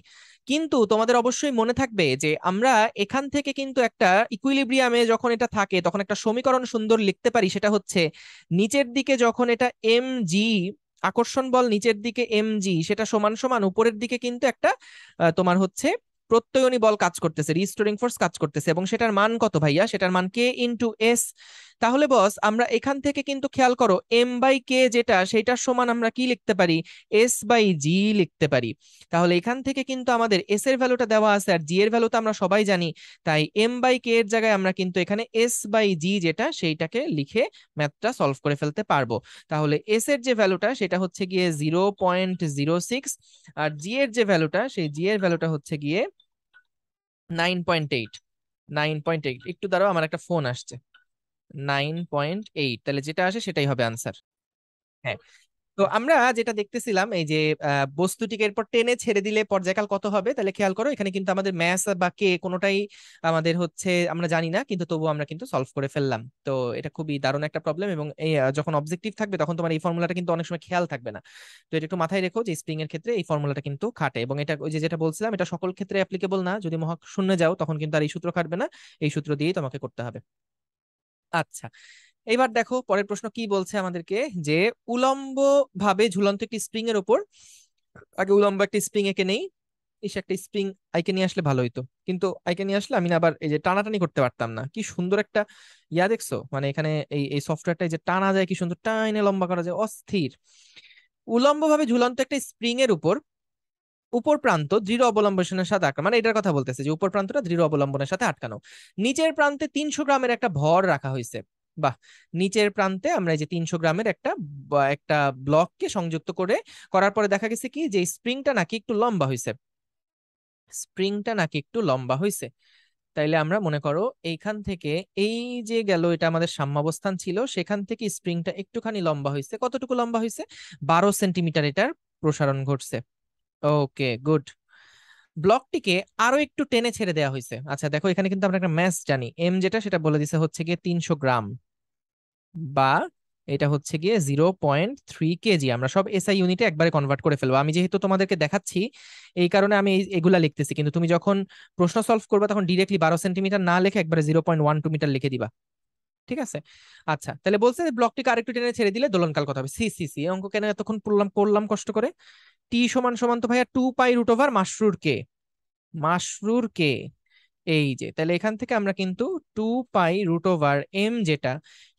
কিন্তু তোমাদের অবশ্যই মনে থাকবে যে আমরা এখান থেকে কিন্তু একটা ইকুইলিব্রিয়ামে যখন এটা থাকে, তখন একটা সমীকরণ সুন্দর লিখতে পারি, সেটা হচ্ছে নিচের দিকে যখন এটা এম জি আকর্ষণ বল নিচের দিকে এম জি সেটা সমান সমান উপরের দিকে কিন্তু একটা তোমার হচ্ছে প্রত্যয়নী বল কাজ করতেছে রিস্টোরিং ফোর্স কাজ করতেছে, এবং সেটার মান কত ভাইয়া? সেটার মান কে ইন্টু এস তাহলে বস, আমরা এখান থেকে কিন্তু খেয়াল করো এম বাই কে যেটা সেটার সমান আমরা কি লিখতে পারি? এস বাই জি লিখতে পারি। তাহলে এখান থেকে কিন্তু আমাদের এস এর ভ্যালুটা দেওয়া আছে আর জি এর ভ্যালু তো আমরা সবাই জানি। তাই এম বাই কে এর জায়গায় আমরা কিন্তু এখানে এস বাই জি যেটা, সেইটাকে লিখে ম্যাথটা সলভ করে ফেলতে পারব। তাহলে এস এর যে ভ্যালুটা সেটা হচ্ছে গিয়ে জিরো পয়েন্ট জিরো সিক্স আর জি এর যে ভ্যালুটা সেই জি এর ভ্যালুটা হচ্ছে গিয়ে nine point eight nine point eight একটু দাঁড়াও, আমার একটা ফোন আসছে। নাইন পয়েন্ট এইট তাহলে যেটা আসে সেটাই হবে আনসার হ্যাঁ তো আমরা যেটা দেখতেছিলাম এই যে বস্তুটিকে এরপর টেনে ছেড়ে দিলে পর্যায়কাল কত হবে? তাহলে খেয়াল করো এখানে কিন্তু আমাদের ম্যাথ বা কে কোনোটাই আমাদের হচ্ছে আমরা জানি না কিন্তু তবু আমরা কিন্তু সলভ করে ফেললাম। তো এটা খুবই দারুণ একটা প্রবলেম এবং এই যখন অবজেক্টিভ থাকবে তখন তোমার এই ফর্মুলাটা কিন্তু অনেক সময় খেয়াল থাকবে না। তো এটা একটু মাথায় রেখো যে স্প্রিং এর ক্ষেত্রে এই ফর্মুলাটা কিন্তু খাটে এবং এটা ওই যে যেটা বলছিলাম এটা সকল ক্ষেত্রে অ্যাপ্লিকেবল না। যদি মহা শূন্য যাও তখন কিন্তু আর এই সূত্র খাটবে না। এই সূত্র দিয়েই তোমাকে করতে হবে। আচ্ছা। এবার দেখো পরের প্রশ্ন কি বলছে আমাদেরকে? যে উলম্ব ভাবে ঝুলন্ত একটি স্প্রিং এর উপর, আগে উলম্ব একটি স্প্রিং এঁকে নেই ইস একটা স্প্রিং আইকে নিয়ে আসলে ভালো হইতো। কিন্তু আইকে নিয়ে আসলে আমি আবার এই যে টানাটানি করতে পারতাম না। কি সুন্দর একটা ইয়া দেখছ? মানে এখানে এই এই সফটওয়্যারটা যে টানা যায়, কি সুন্দর টাইনে লম্বা করা যায়, অস্থির। উলম্ব ভাবে ঝুলন্ত একটা স্প্রিং এর উপর উপর প্রান্ত দৃঢ় অবলম্বনের সাথে আটকানো মানে এটার কথা বলতেছে যে উপর প্রান্তটা দৃঢ় অবলম্বনের সাথে আটকানো। নিচের প্রান্তে তিনশো গ্রামের একটা ভর রাখা হয়েছে। বাহ! নিচের প্রান্তে আমরা যে তিনশো গ্রামের একটা একটা ব্লককে সংযুক্ত করে করার পরে দেখা গেছে কি যে স্প্রিংটা নাকি একটু লম্বা হয়েছে। স্প্রিংটা নাকি একটু লম্বা হয়েছে। তাইলে আমরা মনে করো এইখান থেকে এই যে গেল, এটা আমাদের সাম্যাবস্থান ছিল, সেখান থেকে স্প্রিংটা একটুখানি লম্বা হয়েছে। কতটুকু লম্বা হয়েছে? বারো সেন্টিমিটার এটার প্রসারণ ঘটছে। ওকে, গুড। ব্লকটিকে আরও একটু টেনে ছেড়ে দেওয়া হয়েছে। আচ্ছা দেখো, এখানে কিন্তু আমরা একটা ম্যাথ জানি। এম যেটা, সেটা বলে দিছে হচ্ছে গিয়ে তিনশো গ্রাম বা এটা হচ্ছে গিয়ে জিরো পয়েন্ট থ্রি কেজি। আমরা সব এসআই ইউনিটে একবারে কনভার্ট করে ফেলব। আমি যেহেতু তোমাদেরকে দেখাচ্ছি, এই কারণে আমি এগুলা লিখতেছি। কিন্তু তুমি যখন প্রশ্ন সলভ করবে, তখন ডিরেক্টলি বারো সেন্টিমিটার না লিখে একবারে zero point one two metre লিখে দিবা। ঠিক আছে? আচ্ছা তাহলে বলছে ব্লকটিকে আরেকটু টেনে ছেড়ে দিলে দোলনকাল কথা হবে? সি সি সি। অঙ্ক কেন এতক্ষণ পড়লাম করলাম কষ্ট করে? টি সমান সমান তো ভাইয়া two pi root over Mashrur K Mashrur K এই যে, তাহলে এখান থেকে আমরা কিন্তু two pi root over M যেটা,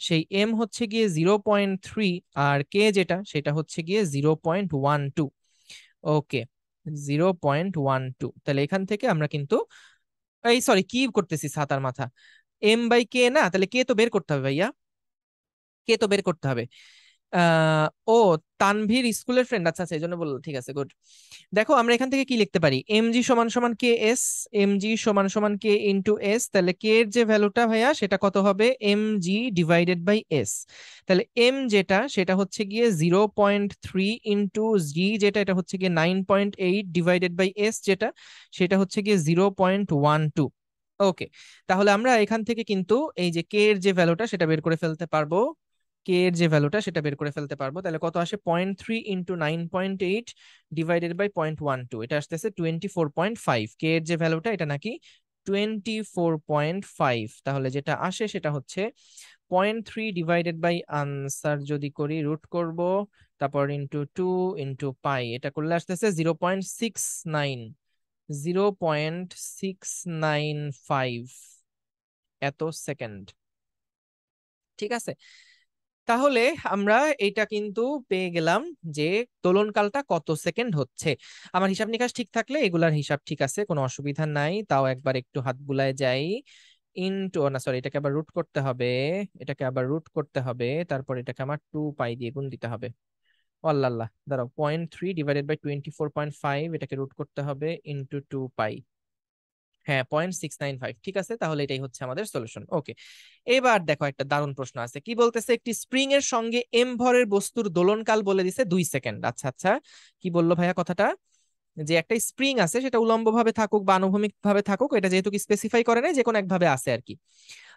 সেই এম হচ্ছে গিয়ে জিরো পয়েন্ট থ্রি আর কে যেটা, সেটা হচ্ছে গিয়ে zero point one two okay zero point one two তাহলে এখান থেকে আমরা কিন্তু, এই সরি কি করতেছি সাতার মাথা? এম বাই কে না, তাহলে কে তো বের করতে হবে ভাইয়া। কে তো বের করতে হবে। ও তানভীর স্কুলের ফ্রেন্ড আচ্ছা আচ্ছা এই জন্য বলল ঠিক আছে গুড দেখো, আমরা এখান থেকে কি লিখতে পারি? এম জি সমান সমান কে এস এম জি সমান সমান কে ইন্টু এস তাহলে কে এর যে ভ্যালুটা ভাইয়া, সেটা কত হবে? M G divided by S তাহলে এম যেটা, সেটা হচ্ছে গিয়ে zero point three into G যেটা, এটা হচ্ছে গিয়ে nine point eight divided by S যেটা, সেটা হচ্ছে গিয়ে zero point one two okay তাহলে আমরা এখান থেকে কিন্তু এই যে কে এর যে ভ্যালুটা সেটা বের করে ফেলতে পারব। কে এর যে ভ্যালুটা সেটা বের করে ফেলতে পারব। তাহলে কত আসে? Point three into nine point eight divided by point one two এটা আসতেছে twenty four point five K এর যে ভ্যালুটা এটা নাকি টোয়েন্টি ফোর পয়েন্ট ফাইভ তাহলে যেটা আসে সেটা হচ্ছে point three divided by answer যদি করি রুট করব, তারপর ইন্টু টু ইন্টু পাই এটা করলে আসতেছে zero point six nine zero point six nine five এত সেকেন্ড ঠিক আছে? তাহলে আমরা এটা কিন্তু পেয়ে গেলাম যে দোলনকালটা কত সেকেন্ড হচ্ছে। আমার হিসাব নিকাশ ঠিক থাকলে এগুলার হিসাব ঠিক আছে, কোনো অসুবিধা নাই। তাও একবার একটু হাত বুলায় যাই। ইনটু না সরি এটাকে আবার রুট করতে হবে। এটাকে আবার রুট করতে হবে। তারপর এটাকে আমার টু পাই দিয়ে গুণ দিতে হবে। আল্লাহ আল্লাহ দাঁড়াও point three divided by twenty four point five এটাকে রুট করতে হবে ইনটু টু পাই হ্যাঁ পয়েন্ট সিক্স নাইন ফাইভ ঠিক আছে? তাহলে এটাই হচ্ছে আমাদের সলিউশন ওকে এবার দেখো একটা দারুণ প্রশ্ন আছে, কি বলতেছে? একটি স্প্রিং এর সঙ্গে এম ভরের বস্তুর দোলনকাল বলে দিছে দুই সেকেন্ড আচ্ছা আচ্ছা কি বলল ভাইয়া কথাটা? যে একটা স্প্রিং আছে, সেটা উলম্ব ভাবে থাকুক বা আনুভূমিক ভাবে থাকুক, এটা যেহেতু কি স্পেসিফাই করে নাই যে কোনো একভাবে আছে আর কি।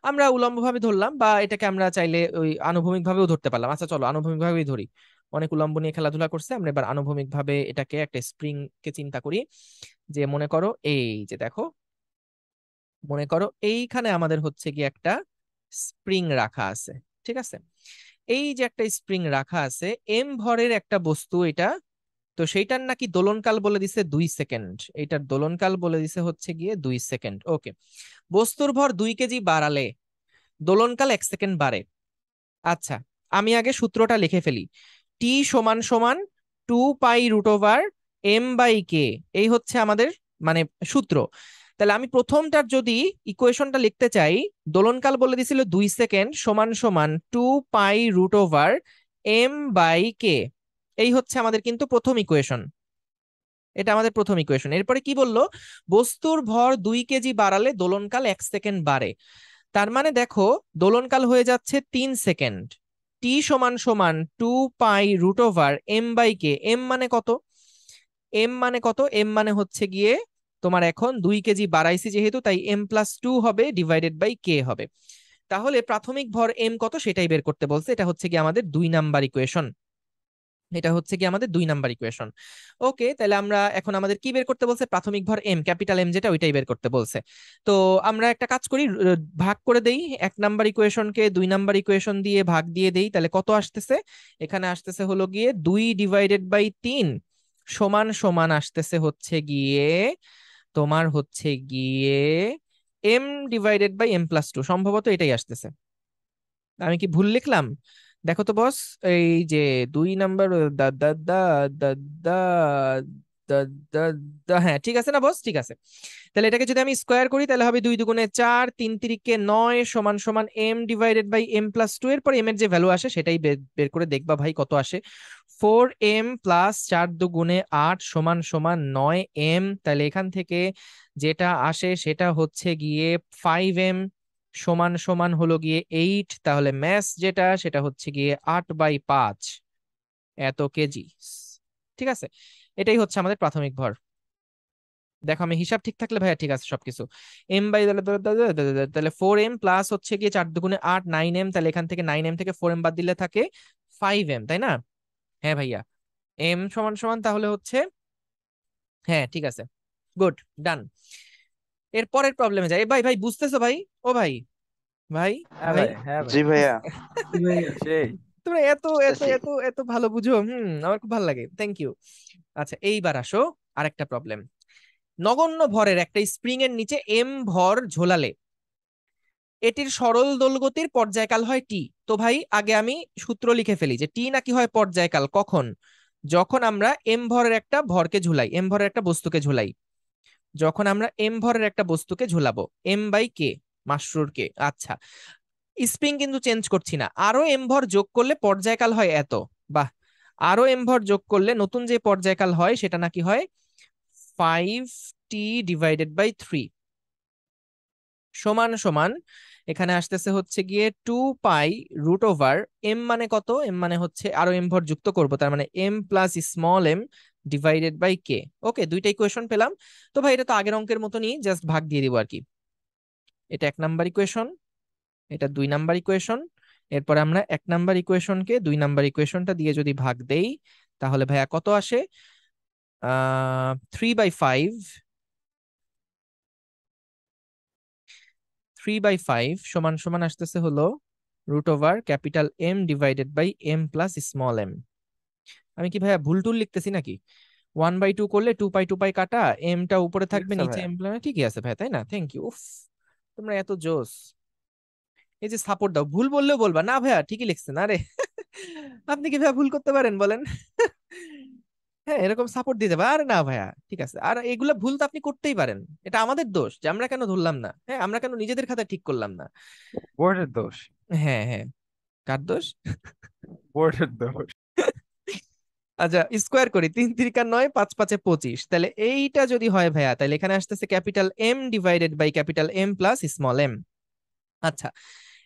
আমরা উলম্ব ভাবে ধরলাম বা এটাকে আমরা চাইলে ওই আনুভূমিক ভাবেও ধরতে পারলাম। আচ্ছা চলো আনুভূমিক ভাবেই ধরি। অনেক উলম্ব নিয়ে খেলাধুলা করছে, আমরা এবার আনুভূমিক ভাবে এটাকে একটা স্প্রিং কে চিন্তা করি। যে মনে করো, এই যে দেখো মনে করো এইখানে আমাদের হচ্ছে কি একটা স্প্রিং রাখা আছে, ঠিক আছে? এই যে একটা স্প্রিং রাখা আছে, এম ভরের একটা বস্তু এটা, তো সেইটার নাকি দোলনকাল বলে দিছে দুই সেকেন্ড। এইটার দোলনকাল বলে দিছে হচ্ছে গিয়ে দুই সেকেন্ড। ওকে, বস্তুর ভর দুই কেজি বাড়ালে দোলনকাল এক সেকেন্ড বাড়ে। আচ্ছা আমি আগে সূত্রটা লিখে ফেলি। টি সমান সমান two pi root over M by K, এই হচ্ছে আমাদের মানে সূত্র। তাহলে আমি প্রথমটার যদি ইকুয়েশনটা লিখতে চাই দোলনকাল বলে দিছিল দুই সেকেন্ড সমান সমান two pi root over M by K এই হচ্ছে আমাদের কিন্তু প্রথম ইকুয়েশন এটা আমাদের প্রথম ইকুয়েশন এরপরে কি বলল? বস্তুর ভর দুই কেজি বাড়ালে দোলনকাল এক সেকেন্ড বাড়ে। তার মানে দেখো দোলনকাল হয়ে যাচ্ছে তিন সেকেন্ড টি সমান সমান two pi root over M by K M মানে কত? এম মানে কত? এম মানে হচ্ছে গিয়ে তোমার এখন দুই কেজি বাড়াইছি যেহেতু, তাই এম প্লাস টু হবে ডিভাইডেড বাই কে হবে। তাহলে প্রাথমিক ভর এম কত সেটাই বের করতে বলছে, এটা হচ্ছে কি আমাদের দুই নাম্বার ইকুয়েশন এটা হচ্ছে কি আমাদের দুই নাম্বার ইকুয়েশন ওকে, তাহলে আমরা এখন আমাদের কি বের করতে বলছে? প্রাথমিক ভর এম ক্যাপিটাল এম যেটা ওইটাই বের করতে বলছে। তো আমরা একটা কাজ করি ভাগ করে দেই। এক নাম্বার ইকুয়েশনকে দুই নাম্বার ইকুয়েশন দিয়ে ভাগ দিয়ে দেই, তাহলে কত আসতেছে? এখানে আসতেছে হলো গিয়ে দুই ডিভাইডেড বাই তিন সমান সমান আসতেছে হচ্ছে গিয়ে তোমার হচ্ছে গিয়ে M divided by M plus two সম্ভবত এটাই আসতেছে। আমি কি ভুল লিখলাম? দেখো তো বস এই যে দুই নাম্বার দাদা দাদা হ্যাঁ ঠিক আছে না বস ঠিক আছে। তাহলে এটাকে যদি আমি স্কোয়ার করি, তাহলে হবে দুই দুগুণে চার, তিন তিরিকে নয় সমান সমান M divided by M plus two এর পর এম এর যে ভ্যালু আসে সেটাই বের করে দেখবা ভাই কত আসে। ফোর এম প্লাস চার দুগুণে আট সমান সমান নয় এম তাহলে এখান থেকে যেটা আসে সেটা হচ্ছে গিয়ে ফাইভ এম সমান সমান হলো গিয়ে এইট তাহলে ম্যাস যেটা, সেটা হচ্ছে গিয়ে আট বাই পাঁচ, এত কেজি ঠিক আছে? এটাই হচ্ছে আমাদের প্রাথমিক ভর। দেখো আমি হিসাব ঠিক থাকলে ভাইয়া ঠিক আছে সবকিছু। এম বাই তাহলে ফোর এম প্লাস হচ্ছে গিয়ে চার দুগুণে আট নাইন এম তাহলে এখান থেকে নাইন এম থেকে ফোর এম বাদ দিলে থাকে ফাইভ এম তাই না? হ্যাঁ ভাইয়া। এম সমান সমান তাহলে হচ্ছে হ্যাঁ ঠিক আছে। গুড ডান এর পরের প্রবলেমে যাই। ভাই ভাই বুঝতেছো ভাই? ও ভাই ভাই হ্যাঁ হ্যাঁ ভাই। জি ভাইয়া সেই। তোমরা এত এত এত এত ভালো বুঝো। হুম আমার খুব ভালো লাগে। থ্যাংক ইউ আচ্ছা এইবার আসো আরেকটা প্রবলেম নগণ্য ভরের একটা স্প্রিং এর নিচে এম ভর ঝোলালে এটির সরল দোলগতির পর্যায়কাল হয় টি তো ভাই আগে আমি সূত্র লিখে ফেলি যে টি নাকি হয় পর্যায়কাল কখন? যখন আমরা এম ভরের একটা ভরকে ঝুলাই এম ভরের একটা বস্তুকে ঝুলাই যখন আমরা এম ভরের একটা বস্তুকে ঝুলাবো এম বাই কে মাসরুর কে আচ্ছা স্প্রিং কিন্তু চেঞ্জ করছি না। আরও এম ভর যোগ করলে পর্যায়কাল হয় এত। বাহ! আরও এম ভর যোগ করলে নতুন যে পর্যায়কাল হয়, সেটা নাকি হয় five T divided by three সমান সমান, এখানে আসতেছে হচ্ছে গিয়ে two pi root over M মানে কত? এম মানে হচ্ছে আরও এম ভর যুক্ত করব, তার মানে M plus small M divided by K okay দুইটা ইকুয়েশন পেলাম। তো ভাই, এটা তো আগের অঙ্কের মতনই জাস্ট ভাগ দিয়ে দিব আর কি। এটা এক নাম্বার ইকুয়েশন এটা দুই নাম্বার ইকুয়েশন এরপর আমরা এক নাম্বার ইকুয়েশনকে দুই নাম্বার ইকুয়েশনটা দিয়ে যদি ভাগ দেই তাহলে ভাইয়া কত আসে? Three by five three by five সমান সমান আসতেছে হলো root over capital M divided by M plus small M আমি কি ভাইয়া ভুল টুল লিখতেছি নাকি? ওয়ান বাই টু করলে টু পাই টু পাই কাটা এমটা উপরে থাকবে নিচে ভাইয়া। এম ঠিকই আছে ভাই তাই না? থ্যাংক ইউ উফ তোমরা এত জোস। এই যে সাপোর্ট দাও ভুল বললেও বলবা। না ভাইয়া ঠিকই লিখছেন আরে। আপনি কি ভাইয়া ভুল করতে পারেন বলেন। হ্যাঁ এরকম সাপোর্ট দিয়ে দেবে। আরে না ভাইয়া ঠিক আছে। আর এগুলা ভুল তো আপনি করতেই পারেন। এটা আমাদের দোষ যে আমরা কেন ধরলাম না? হ্যাঁ আমরা কেন নিজেদের খাতা ঠিক করলাম না? বোর্ডের দোষ। হ্যাঁ হ্যাঁ। কার দোষ? বোর্ডের দোষ। আচ্ছা স্কোয়ার করি। তিন তিরিকা নয় পাঁচ পাঁচে পঁচিশ। তাহলে এইটা যদি হয় ভাইয়া তাহলে এখানে আসতেছে capital M divided by capital M plus small M আচ্ছা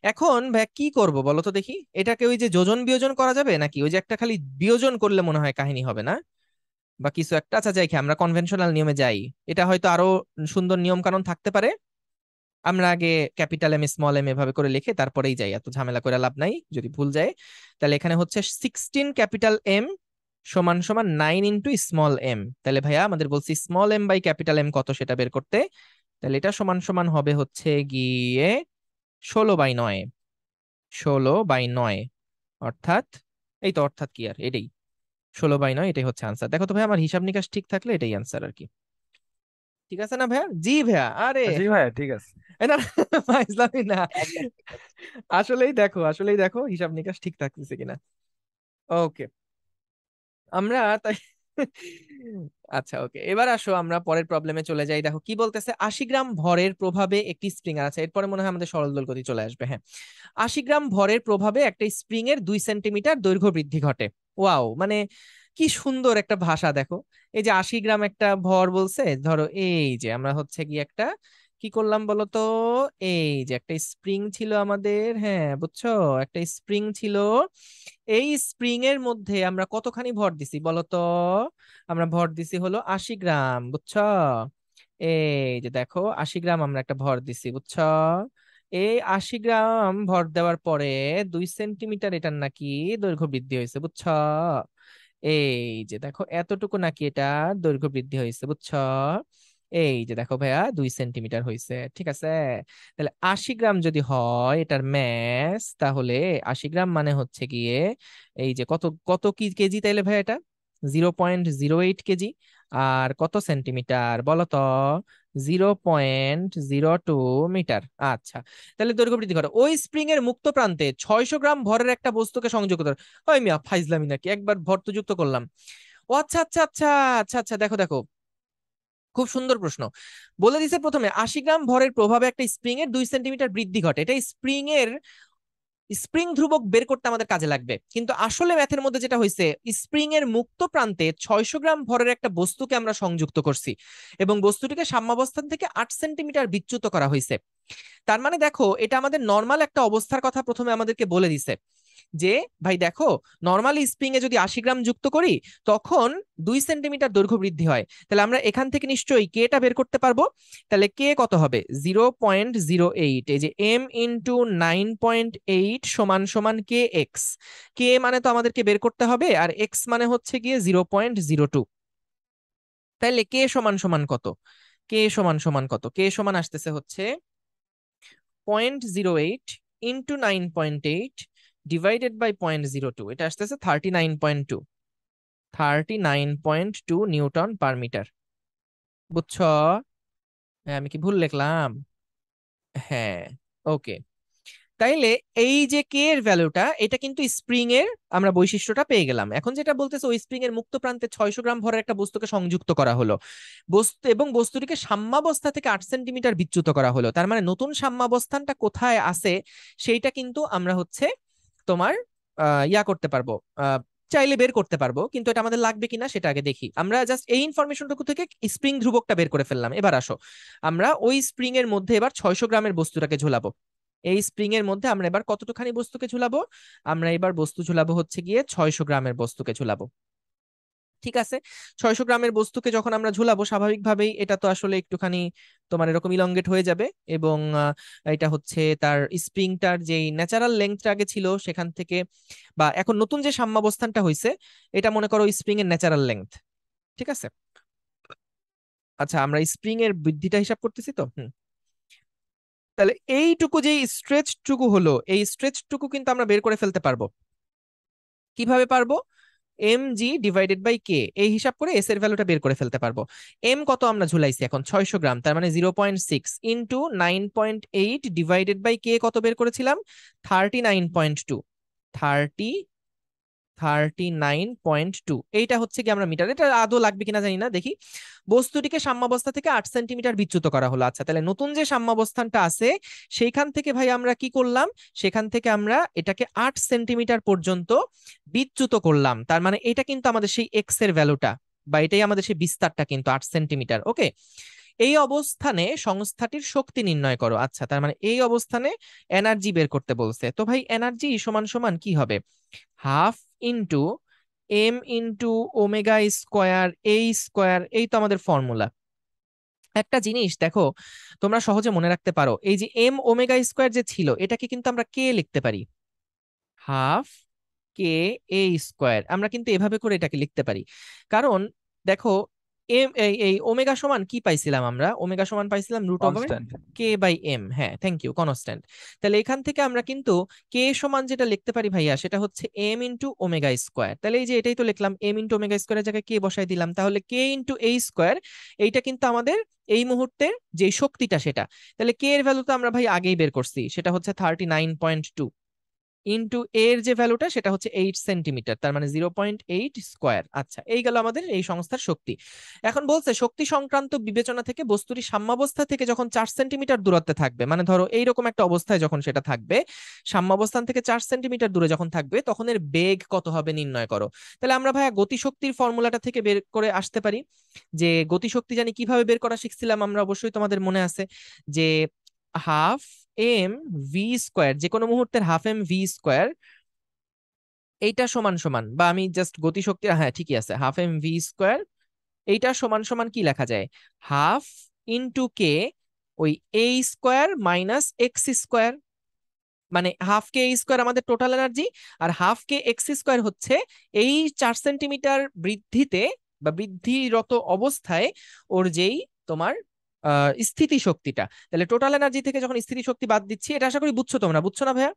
এখন ভাইয়া কি করব বলো তো দেখি? এটাকে ওই যে যোজন বিয়োজন করা যাবে নাকি? ওই যে একটা খালি বিয়োজন করলে মনে হয় কাহিনী হবে না? বা কিছু একটা? আচ্ছা যাই আমরা কনভেনশনাল নিয়মে যাই। এটা হয়তো আরও সুন্দর নিয়ম কানুন থাকতে পারে। আমরা আগে ক্যাপিটাল এম স্মল এম এভাবে করে লিখে তারপরেই যাই, এত ঝামেলা করে লাভ নাই, যদি ভুল যায়। তাহলে এখানে হচ্ছে সিক্সটিন ক্যাপিটাল এম সমান সমান নাইন ইন্টু স্মল এম তাহলে ভাইয়া আমাদের বলছি small M by capital M কত সেটা বের করতে? তাহলে এটা সমান সমান হবে হচ্ছে গিয়ে ষোলো বাই নয় ষোলো বাই নয় অর্থাৎ এই তো অর্থাৎ কি আর? এটাই। ষোলো বাই নয় এটাই হচ্ছে আনসার দেখো তো ভাই আমার হিসাব নিকাশ ঠিক থাকলে এটাই আনসার আর কি। ঠিক আছে না ভাইয়া? জি ভাইয়া আরে! জি ভাইয়া ঠিক আছে। না না, ইসলামী না। আসলেই দেখো আসলেই দেখো হিসাব নিকাশ ঠিক থাকতেছে কিনা। ওকে। আমরা তাই আচ্ছা ওকে। এবার আসো আমরা পরের প্রবলেমে চলে যাই। দেখো, কি বলতেছে? আশি গ্রাম ভরের প্রভাবে একটি স্প্রিং আছে। এরপরে মনে হয় আমাদের সরল দোল গতি চলে আসবে হ্যাঁ। আশি গ্রাম ভরের প্রভাবে একটা স্প্রিং এর দুই সেন্টিমিটার দৈর্ঘ্য বৃদ্ধি ঘটে। ওয়াও! মানে কি সুন্দর একটা ভাষা, দেখো। এই যে আশি গ্রাম একটা ভর বলছে, ধরো এই যে আমরা হচ্ছে কি একটা কি করলাম বলতো? এই যে একটা স্প্রিং ছিল আমাদের হ্যাঁ বুঝছ? একটা স্প্রিং ছিল। এই স্প্রিং এর মধ্যে আমরা কতখানি ভর দিছি বলতো? আমরা ভর দিছি হলো আশি গ্রাম, বুঝছ? এই যে দেখো, আশি গ্রাম আমরা একটা ভর দিছি, বুঝছ? এই আশি গ্রাম ভর দেওয়ার পরে দুই সেন্টিমিটার এটার নাকি দৈর্ঘ্য বৃদ্ধি হয়েছে, বুঝছ? এই যে দেখো, এতটুকু নাকি এটা দৈর্ঘ্য বৃদ্ধি হয়েছে, বুঝছ? এই যে দেখো ভাইয়া, দুই সেন্টিমিটার হয়েছে ঠিক আছে? তাহলে আশি গ্রাম যদি হয়, এটার ম্যাস তাহলে আশি গ্রাম মানে হচ্ছে গিয়ে, এই যে কত কত কি, কেজি তাইলে ভাই এটা? Zero point zero eight KG. আর কত সেন্টিমিটার বলো তো? Zero point zero two metre. আচ্ছা তাহলে দৈর্ঘ্য বৃদ্ধি করে। ওই স্প্রিং এর মুক্ত প্রান্তে ছয়শো গ্রাম ভরের একটা বস্তুকে সংযোগ করতে হবে। ওই মিয়া ফাইজলামি নাকি? একবার ভর যুক্ত করলাম। ও আচ্ছা আচ্ছা আচ্ছা আচ্ছা আচ্ছা দেখো দেখো। খুব সুন্দর প্রশ্ন। বলে দিছে প্রথমে, আশি গ্রাম ভরের প্রভাবে একটা স্প্রিং এর দুই সেন্টিমিটার বৃদ্ধি ঘটে। এটা স্প্রিং এর স্প্রিং ধ্রুবক বের করতে আমাদের কাজে লাগবে। কিন্তু আসলে ম্যাথের মধ্যে যেটা হয়েছে স্প্রিং এর মুক্ত প্রান্তে ছয়শো গ্রাম ভরের একটা বস্তুকে আমরা সংযুক্ত করছি এবং বস্তুটিকে সাম্যাবস্থান থেকে আট সেন্টিমিটার বিচ্যুত করা হয়েছে তার মানে দেখো, এটা আমাদের নর্মাল একটা অবস্থার কথা প্রথমে আমাদেরকে বলে দিছে। যে, ভাই দেখো নর্মালি স্প্রিং এ যদি আশি গ্রাম যুক্ত করি, তখন দুই সেন্টিমিটার দৈর্ঘ্য বৃদ্ধি হয়। তাহলে আমরা এখান থেকে নিশ্চয়ই কে টা বের করতে পারব। তাহলে কে কত হবে? জিরো পয়েন্ট জিরো এইট এই যে M into nine point eight সমান সমান কে এক্স কে মানে তো আমাদেরকে বের করতে হবে, আর এক্স মানে হচ্ছে গিয়ে জিরো পয়েন্ট জিরো টু তাহলে কে সমান সমান কত? কে সমান সমান কত? কে সমান আসতেছে হচ্ছে point zero eight into nine point eight divided by point zero two এটা আসতেছে thirty nine point two thirty nine point two newton per metre বুঝছ? হ্যাঁ আমি কি ভুল লিখলাম? হ্যাঁ ওকে তাইলে এই যে কে এর ভ্যালুটা এটা কিন্তু স্প্রিং এর আমরা বৈশিষ্ট্যটা পেয়ে গেলাম। এখন যেটা বলতেছে, ওই স্প্রিং এর মুক্ত প্রান্তে ছয়শো গ্রাম ভরের একটা বস্তুকে সংযুক্ত করা হলো। বস্তু এবং বস্তুটিকে সাম্যাবস্থা থেকে আট সেন্টিমিটার বিচ্যুত করা হলো। তার মানে নতুন সাম্যাবস্থানটা কোথায় আছে, সেইটা কিন্তু আমরা হচ্ছে তোমার ইয়া করতে পারব চাইলে বের করতে পারব, কিন্তু এটা আমাদের লাগবে কিনা সেটা আগে দেখি। আমরা জাস্ট এই ইনফরমেশনটুকু থেকে স্প্রিং ধ্রুবকটা বের করে ফেললাম। এবার আসো, আমরা ওই স্প্রিং এর মধ্যে এবার ছয়শো গ্রামের বস্তুটাকে ঝোলাবো। এই স্প্রিং এর মধ্যে আমরা এবার কতটুখানি বস্তুকে ঝুলাবো? আমরা এবার বস্তু ঝুলাবো হচ্ছে গিয়ে ছয়শো গ্রামের বস্তুকে ঝুলাবো। ঠিক আছে? ছয়শো গ্রামের বস্তুকে যখন আমরা ঝুলাবো, স্বাভাবিকভাবেই এটা তো আসলে একটুখানি তোমার এরকম ইলংগেট হয়ে যাবে এবং এটা হচ্ছে তার স্প্রিংটার যেই ন্যাচারাল লেন্থটা আগে ছিল সেখান থেকে বা এখন নতুন যে সাম্যাবস্থানটা হয়েছে এটা মনে করো স্প্রিং এর ন্যাচারাল লেন্থ ঠিক আছে? আচ্ছা আমরা স্প্রিং এর বৃদ্ধিটা হিসাব করতেছি তো? হুম। তাহলে এইটুকু যে স্ট্রেচটুকু হলো, এই স্ট্রেচটুকু কিন্তু আমরা বের করে ফেলতে পারব। কীভাবে পারব? M G divided by K এই হিসাব করে এস এর ভ্যালুটা বের করে ফেলতে পারব। এম কত আমরা ঝুলাইছি এখন? ছয়শো গ্রাম, তার মানে zero point six into nine point eight divided by K কত বের করেছিলাম? Thirty nine point two thirty thirty nine point two এইটা হচ্ছে কি আমরা মিটার। এটা আদৌ লাগবে কিনা জানি না, দেখি। বস্তুটিকে সাম্যাবস্থা থেকে আট সেন্টিমিটার বিচ্যুত করা হলো। আচ্ছা তাহলে নতুন যে সাম্যাবস্থানটা আছে, সেইখান থেকে ভাই আমরা কি করলাম? সেখান থেকে আমরা এটাকে আট সেন্টিমিটার পর্যন্ত বিচ্যুত করলাম। তার মানে এটা কিন্তু আমাদের সেই এক্সের ভ্যালুটা, বা এটাই আমাদের সেই বিস্তারটা কিন্তু, আট সেন্টিমিটার, ওকে? এই অবস্থানে সংস্থাটির শক্তি নির্ণয় করো। আচ্ছা তার মানে এই অবস্থানে এনার্জি বের করতে বলছে। তো ভাই এনার্জি সমান সমান কি হবে? Half into M into omega square এই স্কোয়ার এই তো আমাদের ফর্মুলা একটা জিনিস দেখো, তোমরা সহজে মনে রাখতে পারো, এই যে এম ওমেগা স্কোয়ার যে ছিল, এটাকে কিন্তু আমরা কে লিখতে পারি। হাফ কে এ স্কোয়ার আমরা কিন্তু এভাবে করে এটাকে লিখতে পারি। কারণ দেখো এম এই ওমেগা সমান কি পাইছিলাম আমরা? ওমেগা সমান পাইছিলাম root over K by M হ্যাঁ থ্যাংক ইউ কনস্ট্যান্ট তাহলে এখান থেকে আমরা কিন্তু কে সমান যেটা লিখতে পারি ভাইয়া সেটা হচ্ছে এম ইন্টু ওমেগা স্কোয়ার তাহলে এই যে এটাই তো লিখলাম এম ইন্টু ওমেগা স্কোয়ারের জায়গায় কে বসাই দিলাম তাহলে কে ইন্টু এই স্কোয়ার এইটা কিন্তু আমাদের এই মুহূর্তের যে শক্তিটা সেটা। তাহলে কে এর ভ্যালু তো আমরা ভাই আগেই বের করছি সেটা হচ্ছে thirty nine point two into এর যে ভ্যালুটা সেটা হচ্ছে এইট সেন্টিমিটার তার মানে জিরো পয়েন্ট এইট স্কোয়ার আচ্ছা এই গেল আমাদের এই সংস্থার শক্তি। এখন বলছে, শক্তি সংক্রান্ত বিবেচনা থেকে বস্তুটি সাম্যাবস্থা থেকে যখন চার সেন্টিমিটার দূরত্বে থাকবে মানে ধরো এইরকম একটা অবস্থায় যখন সেটা থাকবে, সাম্যাবস্থান থেকে চার সেন্টিমিটার দূরে যখন থাকবে, তখন এর বেগ কত হবে নির্ণয় করো। তাহলে আমরা ভাইয়া গতিশক্তির ফর্মুলাটা থেকে বের করে আসতে পারি, যে গতিশক্তি জানি কীভাবে বের করা শিখছিলাম আমরা অবশ্যই তোমাদের মনে আছে, যে হাফ এম ভি স্কোয়ার যে কোনো মুহূর্তের হাফ এম ভি স্কোয়ার এইটা সমান সমান, বা আমি জাস্ট গতিশক্তি হ্যাঁ ঠিকই আছে হাফ এম ভি স্কোয়ার এইটা সমান সমান কি লেখা যায়? হাফ ইন্টু কে ওই A square minus X square মানে হাফ কে স্কোয়ার আমাদের টোটাল এনার্জি আর হাফ কে এক্স স্কোয়ার হচ্ছে এই চার সেন্টিমিটার বৃদ্ধিতে, বা বৃদ্ধিরত অবস্থায়, ওর যেই তোমার স্থিতি শক্তিটা তাহলে টোটাল এনার্জি থেকে যখন স্থিতি শক্তি বাদ দিচ্ছি এটা আশা করি বুঝছ তোমরা বুঝছ না ভাইয়া?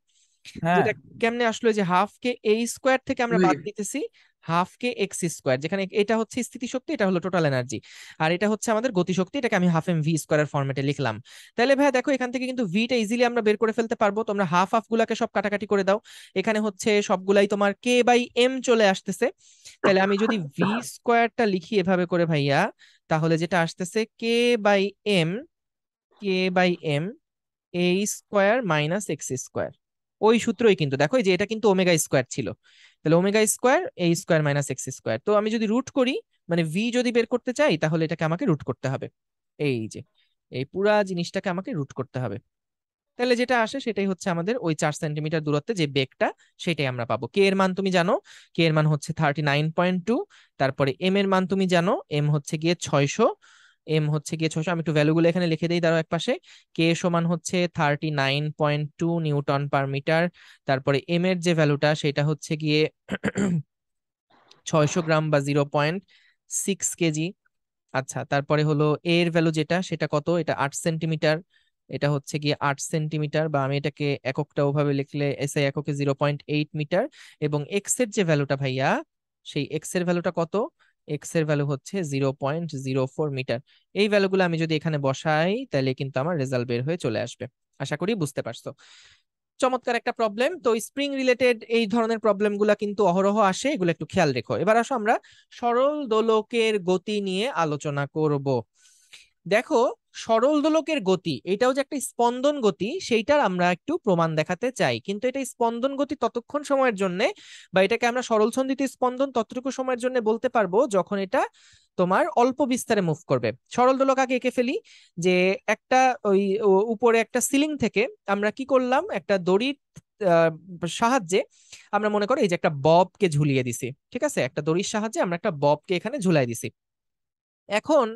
হ্যাঁ। যেটা কেমনে আসলো যে হাফ কে এ স্কোয়ার থেকে আমরা বাদ দিতেছি হাফ কে এক্স স্কোয়ার যেখানে এটা হচ্ছে স্থিতিশক্তি এটা হলো টোটাল এনার্জি আর এটা হচ্ছে আমাদের গতিশক্তি এটাকে আমি হাফ এম ভি স্কোয়ারের ফরম্যাটে লিখলাম। তাহলে ভাইয়া দেখো এখান থেকে কিন্তু ভিটা ইজিলি আমরা বের করে ফেলতে পারব। তোমরা হাফ হাফ গুলাকে সব কাটাকাটি করে দাও। এখানে হচ্ছে সবগুলাই তোমার কে বাই এম চলে আসতেছে। তাহলে আমি যদি ভি স্কোয়ারটা লিখি এভাবে করে ভাইয়া তাহলে যেটা আসতেছে K by M K by M A square minus X square ওই সূত্রই কিন্তু, দেখো যে এটা কিন্তু ওমেগা স্কোয়ার ছিল। তাহলে omega square A square minus X square তো আমি যদি রুট করি মানে ভি যদি বের করতে চাই, তাহলে এটাকে আমাকে রুট করতে হবে। এই যে, এই পুরা জিনিসটাকে আমাকে রুট করতে হবে। তাহলে যেটা আসে সেটাই হচ্ছে আমাদের ওই চার সেন্টিমিটার দূরত্বে যে বেগটা, সেটাই আমরা পাবো। কে এর মান তুমি জানো? কে এর মান হচ্ছে থার্টি নাইন পয়েন্ট টু তারপরে এম এর মান তুমি জানো? এম হচ্ছে গিয়ে ছয়শো এম হচ্ছে গিয়ে ছয়শো। আমি একটু ভ্যালুগুলো এখানে লিখে দিই দাঁড়াও এক পাশে কে সমান হচ্ছে thirty nine point two newton per metre, তারপরে এম এর যে ভ্যালুটা সেটা হচ্ছে গিয়ে ছয়শো গ্রাম বা জিরো পয়েন্ট সিক্স কেজি। আচ্ছা তারপরে হলো এর ভ্যালু যেটা, সেটা কত? এটা আট সেন্টিমিটার। এটা হচ্ছে গিয়ে আট সেন্টিমিটার বা আমি এটাকে এককটা ওভাবে লিখলে এস এসআই এককে জিরো পয়েন্ট এইট মিটার এবং এক্সের যে ভ্যালুটা ভাইয়া, সেই এক্সের ভ্যালুটা কত? এক্সের ভ্যালু হচ্ছে zero point zero four metre. এই ভ্যালুগুলো আমি যদি এখানে বসাই, তাহলে কিন্তু আমার রেজাল্ট বের হয়ে চলে আসবে। আশা করি বুঝতে পারছ। চমৎকার একটা প্রবলেম তো স্প্রিং রিলেটেড এই ধরনের প্রবলেমগুলো কিন্তু অহরহ আসে, এগুলো একটু খেয়াল রেখো। এবার আসো আমরা সরল দোলকের গতি নিয়ে আলোচনা করব। দেখো সরল দোলকের গতি, এটাও যে একটা স্পন্দন গতি, সেইটার আমরা একটু প্রমাণ দেখাতে চাই। কিন্তু এটা স্পন্দন গতি ততক্ষণ সময়ের জন্য বা এটাকে আমরা সরল ছন্দিত স্পন্দন ততটুকু সময়ের জন্য বলতে পারব যখন এটা তোমার অল্প বিস্তারে মুভ করবে। সরল দোলক আগে এঁকে ফেলি, যে একটা ওই উপরে একটা সিলিং থেকে আমরা কি করলাম? একটা দড়ির সাহায্যে আমরা মনে করো এই যে একটা ববকে ঝুলিয়ে দিছি, ঠিক আছে? একটা দড়ির সাহায্যে আমরা একটা ববকে এখানে ঝুলাই দিছি। এখন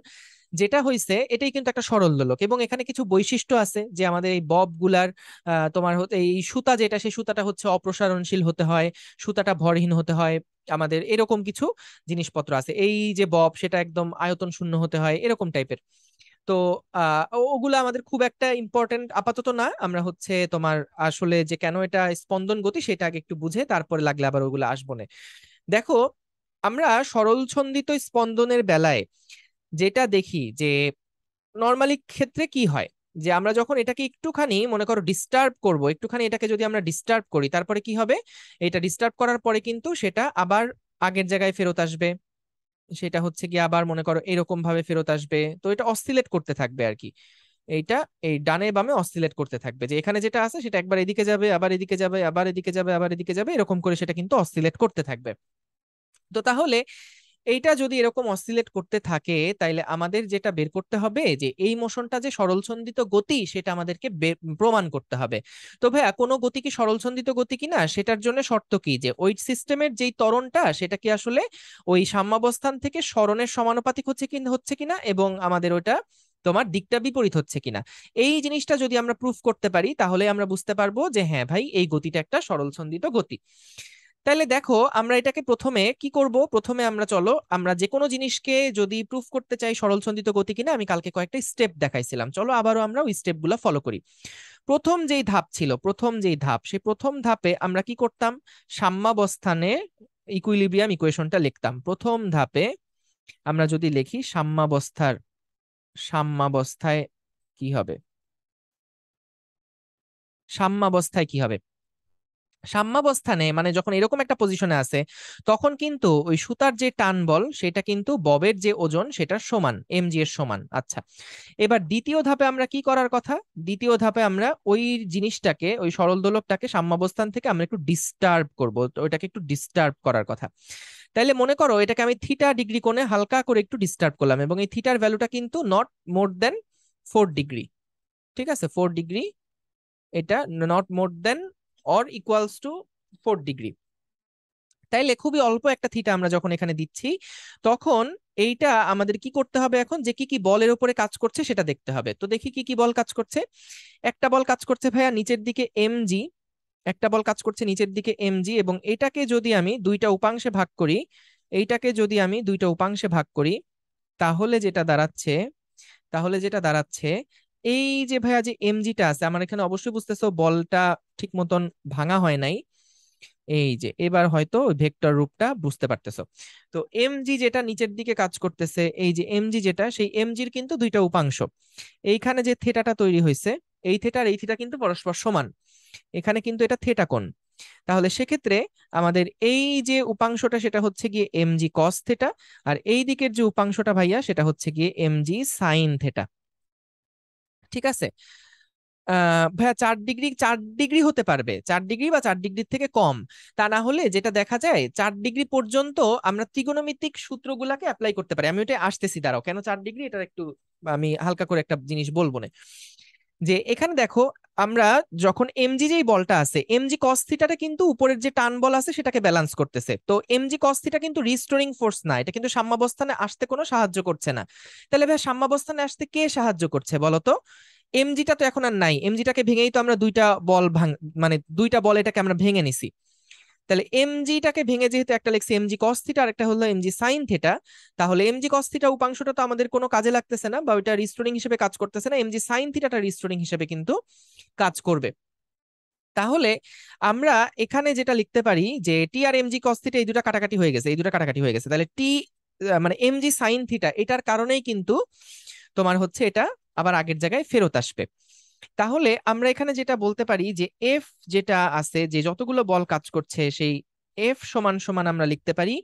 যেটা হয়েছে এটাই কিন্তু একটা সরল দোলক এবং এখানে কিছু বৈশিষ্ট্য আছে যে আমাদের এই ববগুলার তোমার এই সুতা যেটা, সেই সুতাটা হচ্ছে অপ্রসারণশীল হতে হয়, সুতাটা ভরহীন হতে হয়, আমাদের এরকম কিছু জিনিসপত্র আছে। এই যে বব, সেটা একদম আয়তন শূন্য হতে হয়, এরকম টাইপের। তো ওগুলো আমাদের খুব একটা ইম্পর্টেন্ট আপাতত না। আমরা হচ্ছে তোমার আসলে যে কেন এটা স্পন্দন গতি, সেটা আগে একটু বুঝে তারপরে লাগলে আবার ওগুলো আসব না। দেখো, আমরা সরল ছন্দিত স্পন্দনের বেলায় যেটা দেখি যে নর্মালি ক্ষেত্রে কি হয়? যে আমরা যখন এটাকে একটুখানি, মনে করো ডিস্টার্ব করব, একটুখানি এটাকে যদি আমরা ডিস্টার্ব করি, তারপরে কি হবে? এটা ডিস্টার্ব করার পরে কিন্তু সেটা আবার আগের জায়গায় ফেরত আসবে। সেটা হচ্ছে কি আবার, মনে করো এরকম ভাবে ফেরত আসবে। তো এটা অসিলেট করতে থাকবে আর কি। এইটা এই ডানে বামে অসিলেট করতে থাকবে। যে এখানে যেটা আছে, সেটা একবার এদিকে যাবে, আবার এদিকে যাবে, আবার এদিকে যাবে, আবার এদিকে যাবে, এরকম করে সেটা কিন্তু অসিলেট করতে থাকবে। তো তাহলে এইটা যদি এরকম অসিলেট করতে থাকে, তাইলে আমাদের যেটা বের করতে হবে যে, এই মোশনটা যে সরলছন্দিত গতি, সেটা আমাদেরকে প্রমাণ করতে হবে। তো ভাইয়া, কোনো গতি কি সরলছন্দিত গতি কিনা? সেটার জন্য শর্ত কি? যে, ওই সিস্টেমের যেই ত্বরণটা, সেটা কি আসলে ওই সাম্যাবস্থান থেকে সরণের সমানুপাতিক হচ্ছে কি হচ্ছে কিনা? এবং আমাদের ওটা তোমার দিকটা বিপরীত হচ্ছে কিনা? এই জিনিসটা যদি আমরা প্রুফ করতে পারি, তাহলে আমরা বুঝতে পারব যে হ্যাঁ ভাই, এই গতিটা একটা সরলছন্দিত গতি। তাহলে দেখো, আমরা এটাকে প্রথমে কি করব? প্রথমে আমরা চলো, আমরা যে কোনো জিনিসকে যদি প্রুফ করতে চাই সরলছন্দিত গতি কিনা, আমি কালকে কয়েকটা স্টেপ দেখাইছিলাম। চলো আবারও আমরা ওই স্টেপগুলো ফলো করি। প্রথম যেই ধাপ ছিল, প্রথম যেই ধাপ, সেই প্রথম ধাপে আমরা কি করতাম? সাম্যাবস্থানে ইকুইলিব্রিয়াম ইকুয়েশনটা লিখতাম। প্রথম ধাপে আমরা যদি লিখি সাম্যাবস্থার, সাম্যাবস্থায় কি হবে? সাম্যাবস্থায় কি হবে? সাম্যাবস্থানে মানে যখন এরকম একটা পজিশনে আছে, তখন কিন্তু ওই সুতার যে টান বল, সেটা কিন্তু ববের যে ওজন সেটার সমান এম জি এর সমান। আচ্ছা এবার দ্বিতীয় ধাপে আমরা কি করার কথা? দ্বিতীয় ধাপে আমরা ওই জিনিসটাকে, ওই সরল দোলকটাকে সাম্যাবস্থান থেকে আমরা একটু ডিস্টার্ব করব, ওইটাকে একটু ডিস্টার্ব করার কথা। তাইলে মনে করো এটাকে আমি থিটা ডিগ্রি কোণে হালকা করে একটু ডিস্টার্ব করলাম এবং এই থিটার ভ্যালুটা কিন্তু not more than four degree ঠিক আছে? ফোর ডিগ্রি এটা not more than or equals to four degree তাইলে খুবই অল্প একটা থিটা আমরা যখন এখানে দিচ্ছি, তখন এইটা আমাদের কি করতে হবে এখন? যে কি কি বলের উপরে কাজ করছে সেটা দেখতে হবে। তো দেখি কি কি বল কাজ করছে। একটা বল কাজ করছে ভাইয়া নিচের দিকে এমজি একটা বল কাজ করছে নিচের দিকে এমজি এবং এটাকে যদি আমি দুইটা উপাংশে ভাগ করি, এইটাকে যদি আমি দুইটা উপাংশে ভাগ করি, তাহলে যেটা দাঁড়াচ্ছে, তাহলে যেটা দাঁড়াচ্ছে এই যে ভাইয়া যে এমজিটা আছে, আমার এখানে অবশ্যই বুঝতেছো বলটা ঠিক মতন ভাঙা হয় নাই। এই যে, এবার হয়তো ভেক্টর রূপটা বুঝতে পারতেছো। তো এমজি যেটা নিচের দিকে কাজ করতেছে, এই যে এমজি যেটা, সেই এমজির কিন্তু দুইটা উপাংশ। এইখানে যে থেটাটা তৈরি হয়েছে, এই থেটা আর এই থেটা কিন্তু পরস্পর সমান। এখানে কিন্তু এটা থেটা কোণ। তাহলে সেক্ষেত্রে আমাদের এই যে উপাংশটা, সেটা হচ্ছে গিয়ে এমজি কস থেটা, আর এই দিকের যে উপাংশটা ভাইয়া, সেটা হচ্ছে গিয়ে এমজি সাইন থেটা। ঠিক আছে? ভাইয়া চার ডিগ্রি চার ডিগ্রি হতে পারবে। চার ডিগ্রি বা চার ডিগ্রির থেকে কম। তা না হলে যেটা দেখা যায়, চার ডিগ্রি পর্যন্ত আমরা ত্রিগোণমিতিক সূত্রগুলাকে অ্যাপ্লাই করতে পারি। আমি ওটা আসতেছি, দাঁড়াও। কেন চার ডিগ্রি? এটা একটু আমি হালকা করে একটা জিনিস বলব না। যে এখানে দেখো, আমরা যখন এমজি যেই বলটা আছে এমজি কস থিটাটা কিন্তু উপরের যে টান বল আছে সেটাকে ব্যালেন্স করতেছে। তো এমজি কস থিটা কিন্তু রিস্টোরিং ফোর্স না, এটা কিন্তু সাম্যাবস্থানে আসতে কোনো সাহায্য করছে না। তাহলে ভাই, সাম্যাবস্থানে আসতে কে সাহায্য করছে বলতো এমজিটা তো এখন আর নাই এমজিটাকে ভেঙেই তো আমরা দুইটা বল ভাঙ মানে দুইটা বল এটাকে আমরা ভেঙে নিছি। তাহলে এমজিটাকে ভেঙে যেহেতু একটা লিখছি এমজি কস থিটা আর একটা হলো এমজি সাইন থিটা তাহলে এমজি কস থিটা উপাংশটা তো আমাদের কোনো কাজে লাগতেছে না বা ওইটা রিস্টোরিং হিসেবে কাজ করতেছে না এমজি সাইন থিটাটা রিস্টোরিং হিসেবে কিন্তু কাজ করবে। তাহলে আমরা এখানে যেটা লিখতে পারি যে টি আর এমজি কস থিটা এই দুটো কাটাকাটি হয়ে গেছে, এই দুটো কাটাকাটি হয়ে গেছে। তাহলে টি মানে এমজি সাইন থিটা এটার কারণেই কিন্তু তোমার হচ্ছে এটা আবার আগের জায়গায় ফেরত আসবে। তাহলে আমরা এখানে যেটা বলতে পারি যে এফ যেটা আছে, যে যতগুলো বল কাজ করছে, সেই এফ সমান সমান আমরা লিখতে পারি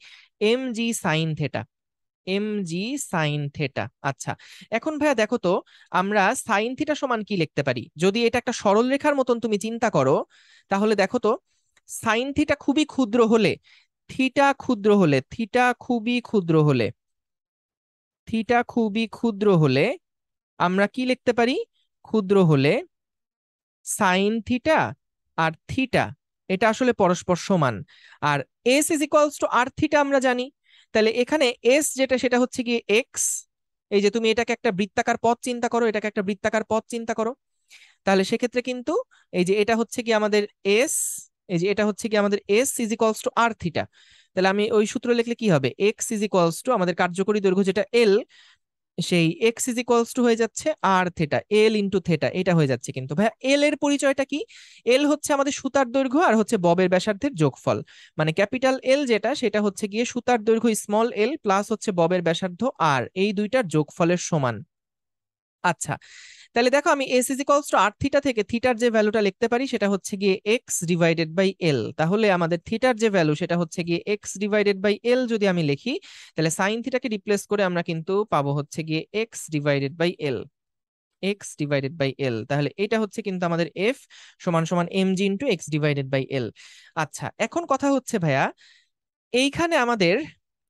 M G sine theta M G sine theta আচ্ছা এখন ভাইয়া দেখো তো, আমরা সাইন থিটা সমান কি লিখতে পারি? যদি এটা একটা সরল রেখার মতন তুমি চিন্তা করো, তাহলে দেখো তো সাইন থিটা খুবই ক্ষুদ্র হলে থিটা ক্ষুদ্র হলে থিটা খুবই ক্ষুদ্র হলে থিটা খুবই ক্ষুদ্র হলে আমরা কি লিখতে পারি? ক্ষুদ্র হলে সাইন থিটা আর থিটা এটা আসলে পরস্পর সমান। আর S is equals to R theta আমরা জানি। তাহলে এখানে এস যেটা, সেটা হচ্ছে কি এক্স এই যে তুমি এটাকে একটা বৃত্তাকার পথ চিন্তা করো, এটাকে একটা বৃত্তাকার পথ চিন্তা করো। তাহলে সেক্ষেত্রে কিন্তু এই যে এটা হচ্ছে কি আমাদের এস এই যে এটা হচ্ছে কি আমাদের S is equals to R theta তাহলে আমি ওই সূত্র লিখলে কি হবে? এক্স ইজ ইকুয়ালস টু আমাদের কার্যকরী দৈর্ঘ্য যেটা এল সেই এক্স ইজ ইকুয়ালস টু হয়ে যাচ্ছে R theta L into theta এটা হয়ে যাচ্ছে কিন্তু। ভাইয়া এল এর পরিচয়টা কি? এল হচ্ছে আমাদের সুতার দৈর্ঘ্য আর হচ্ছে ববের ব্যাসার্ধের যোগফল। মানে ক্যাপিটাল এল যেটা, সেটা হচ্ছে গিয়ে সুতার দৈর্ঘ্য স্মল এল প্লাস হচ্ছে ববের ব্যাসার্ধ আর এই দুইটার যোগফলের সমান। আচ্ছা তাহলে দেখো আমি S is equals to R theta থেকে থিটার যে ভ্যালুটা লিখতে পারি সেটা হচ্ছে গিয়ে এক্স ডিভাইডেড বাই এল তাহলে আমাদের থিটার যে ভ্যালু সেটা হচ্ছে গিয়ে এক্স ডিভাইডেড বাই এল যদি আমি লিখি, তাহলে সাইন থিটাকে রিপ্লেস করে আমরা কিন্তু পাবো হচ্ছে গিয়ে X divided by L X divided by L তাহলে এটা হচ্ছে কিন্তু আমাদের এফ সমান সমান M G into X divided by L আচ্ছা এখন কথা হচ্ছে ভাইয়া, এইখানে আমাদের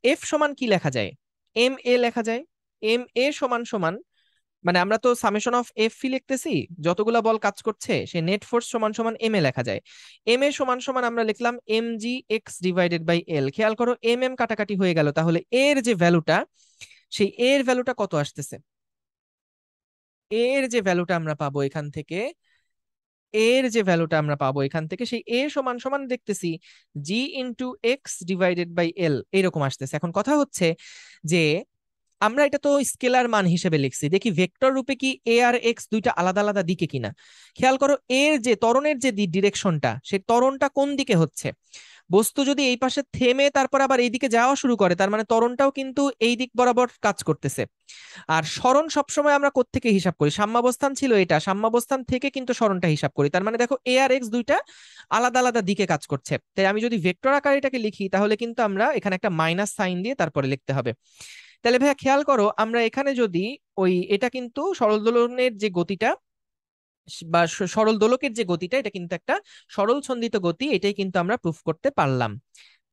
এফ সমান কি লেখা যায়? এম এ লেখা যায় এম এ সমান সমান মানে আমরা তো সামেশন অফ এফ ফি লিখতেছি, যতগুলা বল কাজ করছে সে নেট ফোর্স সমান সমান এম এ লেখা যায়। এম এ সমান সমান আমরা লিখলাম M G X divided by L খেয়াল করো এম এম কাটাকাটি হয়ে গেল, তাহলে এর যে ভ্যালুটা সেই এর ভ্যালুটা কত আসতেছে? এর যে ভ্যালুটা আমরা পাবো এখান থেকে, এর যে ভ্যালুটা আমরা পাবো এখান থেকে, সেই এ সমান সমান দেখতেছি G into X divided by L এরকম আসতেছে। এখন কথা হচ্ছে যে আমরা এটা তো স্কেলার মান হিসেবে লিখছি। দেখি ভেক্টর রূপে কি এ আর এক্স দুইটা আলাদা আলাদা দিকে কিনা? খেয়াল করো, এর যে ত্বরণের যে ডিরেকশনটা সেই ত্বরণটা কোন দিকে হচ্ছে? বস্তু যদি এই পাশে থেমে তারপর আবার এই দিকে যাওয়া শুরু করে, তার মানে ত্বরণটাও কিন্তু এই দিক বরাবর কাজ করতেছে। আর স্মরণ সবসময় আমরা কোত্থেকে হিসাব করি? সাম্যাবস্থান ছিল এটা, সাম্যাবস্থান থেকে কিন্তু স্মরণটা হিসাব করি। তার মানে দেখো এ আর এক্স দুইটা আলাদা আলাদা দিকে কাজ করছে। তাই আমি যদি ভেক্টর আকারে এটাকে লিখি, তাহলে কিন্তু আমরা এখানে একটা মাইনাস সাইন দিয়ে তারপরে লিখতে হবে। তাহলে ভাইয়া খেয়াল করো, আমরা এখানে যদি ওই, এটা কিন্তু সরল দোলনের যে গতিটা বা সরল দোলকের যে গতিটা, এটা কিন্তু একটা সরল ছন্দিত গতি, এটাই কিন্তু আমরা প্রুফ করতে পারলাম।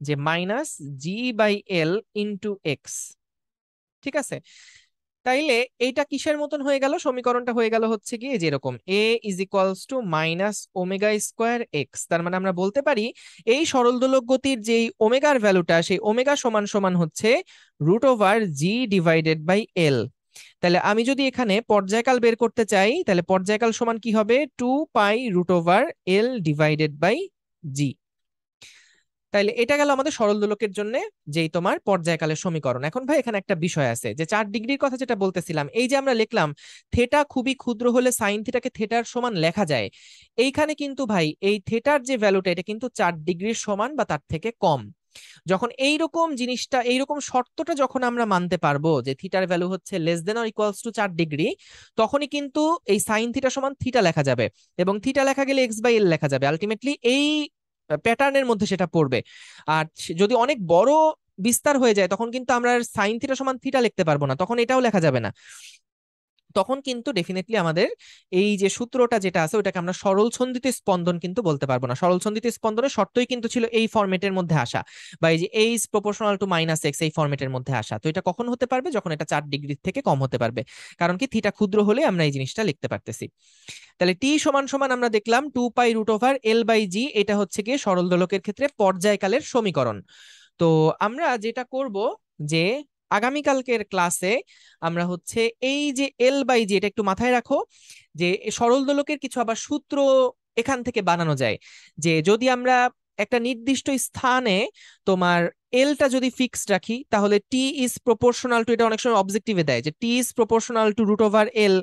যে minus G by L into X ঠিক আছে? তাইলে এইটা কিসের মতন হয়ে গেল? সমীকরণটা হয়ে গেল হচ্ছে কি যেরকম A is equals to minus omega square X তার মানে আমরা বলতে পারি এই সরল দোলক গতির যেই ওমেগার ভ্যালুটা, সেই ওমেগা সমান সমান হচ্ছে root over G divided by L তাহলে আমি যদি এখানে পর্যায়কাল বের করতে চাই তাহলে পর্যায়কাল সমান কি হবে? Two pi root over L divided by G তাইলে এটা গেল আমাদের সরল দোলকের জন্য যেই তোমার পর্যায়কালের সমীকরণ। এখন ভাই এখানে একটা বিষয় আছে যে চার ডিগ্রির কথা যেটা বলতেছিলাম, এই যে আমরা লিখলাম থেটা খুবই ক্ষুদ্র হলে সাইন থিটাকে থেটার সমান লেখা যায়। এইখানে কিন্তু ভাই এই থেটার যে ভ্যালুটা এটা কিন্তু চার ডিগ্রির সমান বা তার থেকে কম। যখন এইরকম জিনিসটা, এইরকম শর্তটা যখন আমরা মানতে পারব যে থিটার ভ্যালু হচ্ছে less than or equals to চার ডিগ্রি, তখনই কিন্তু এই সাইন থিটা সমান থিটা লেখা যাবে এবং থিটা লেখা গেলে এক্স বাই এল লেখা যাবে। আলটিমেটলি এই প্যাটার্নের মধ্যে সেটা পড়বে। আর যদি অনেক বড় বিস্তার হয়ে যায়, তখন কিন্তু আমরা সাইন থিটা সমান থিটা লিখতে পারব না, তখন এটাও লেখা যাবে না। তখন কিন্তু ডেফিনেটলি আমাদের এই যে সূত্রটা যেটা আছে, ওটাকে আমরা সরল ছন্দিত স্পন্দন কিন্তু বলতে পারব না। সরল ছন্দিত স্পন্দনের শর্তই কিন্তু ছিল এই ফরম্যাটের মধ্যে আসা বা এই যে এই প্রপোর্শনাল টু মাইনাস এক্স এই ফরম্যাটের মধ্যে আসা। তো এটা কখন হতে পারবে? যখন এটা চার ডিগ্রির থেকে কম হতে পারবে। কারণ কি থিটা ক্ষুদ্র হলে আমরা এই জিনিসটা লিখতে পারতেছি। তাহলে টি সমান সমান আমরা দেখলাম two pi root over L by G এটা হচ্ছে গিয়ে সরল দোলকের ক্ষেত্রে পর্যায়কালের সমীকরণ। তো আমরা যেটা করব যে আগামীকালকের ক্লাসে আমরা হচ্ছে এই যে এল বাই জি এটা একটু মাথায় রাখো, যে সরল দোলকের কিছু আবার সূত্র এখান থেকে বানানো যায়, যে যদি আমরা একটা নির্দিষ্ট স্থানে তোমার এলটা যদি ফিক্সড রাখি, তাহলে টি ইজ প্রপোর্শনাল টু এটা অনেক সময় অবজেক্টিভে দেয়, যে T is proportional to root over L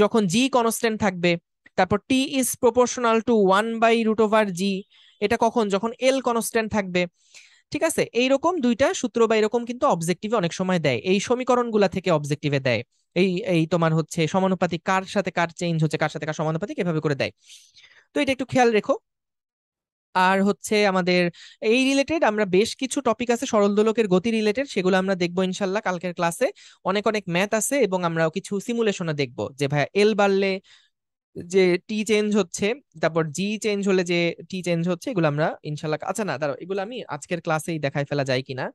যখন জি কনস্ট্যান্ট থাকবে, তারপর T is proportional to one by root over G এটা কখন? যখন এল কনস্ট্যান্ট থাকবে ঠিক আছে? এইরকম দুইটা সূত্র বা এরকম কিন্তু অবজেক্টিভে অনেক সময় দেয়। এই সমীকরণগুলা থেকে অবজেক্টিভে দেয়। এই এই তোমার হচ্ছে সমানুপাতিক কার সাথে কার চেঞ্জ হচ্ছে, কার সাথে কার সমানুপাতিক এভাবে করে দেয়। তো এটা একটু খেয়াল রেখো। আর হচ্ছে আমাদের এই রিলেটেড আমরা বেশ কিছু টপিক আছে সরল দোলকের গতি রিলেটেড সেগুলো আমরা দেখব ইনশাল্লাহ কালকের ক্লাসে অনেক অনেক ম্যাথ আছে এবং আমরা কিছু সিমুলেশনে দেখব যে ভাইয়া এল বাড়লে যে টি চেঞ্জ হচ্ছে, তারপর জি চেঞ্জ হলে যে টি চেঞ্জ হচ্ছে, এগুলো আমরা ইনশাল্লাহ আচ্ছা না, দাঁড়াও, এগুলো আমি আজকের ক্লাসেই দেখাই ফেলা যায় কিনা?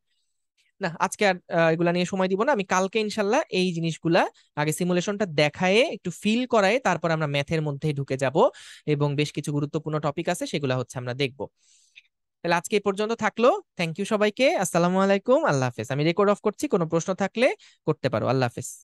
না, আজকে আর এগুলা নিয়ে সময় দিব না, আমি কালকে ইনশাল্লাহ এই জিনিসগুলা আগে সিমুলেশনটা দেখায়ে, একটু ফিল করায় তারপর আমরা ম্যাথের মধ্যে ঢুকে যাব এবং বেশ কিছু গুরুত্বপূর্ণ টপিক আছে, সেগুলো হচ্ছে আমরা দেখব। তাহলে আজকে এই পর্যন্ত থাকল থ্যাংক ইউ সবাইকে, আসসালামু আলাইকুম, আল্লাহ হাফেজ। আমি রেকর্ড অফ করছি, কোনো প্রশ্ন থাকলে করতে পারো, আল্লাহ হাফেজ।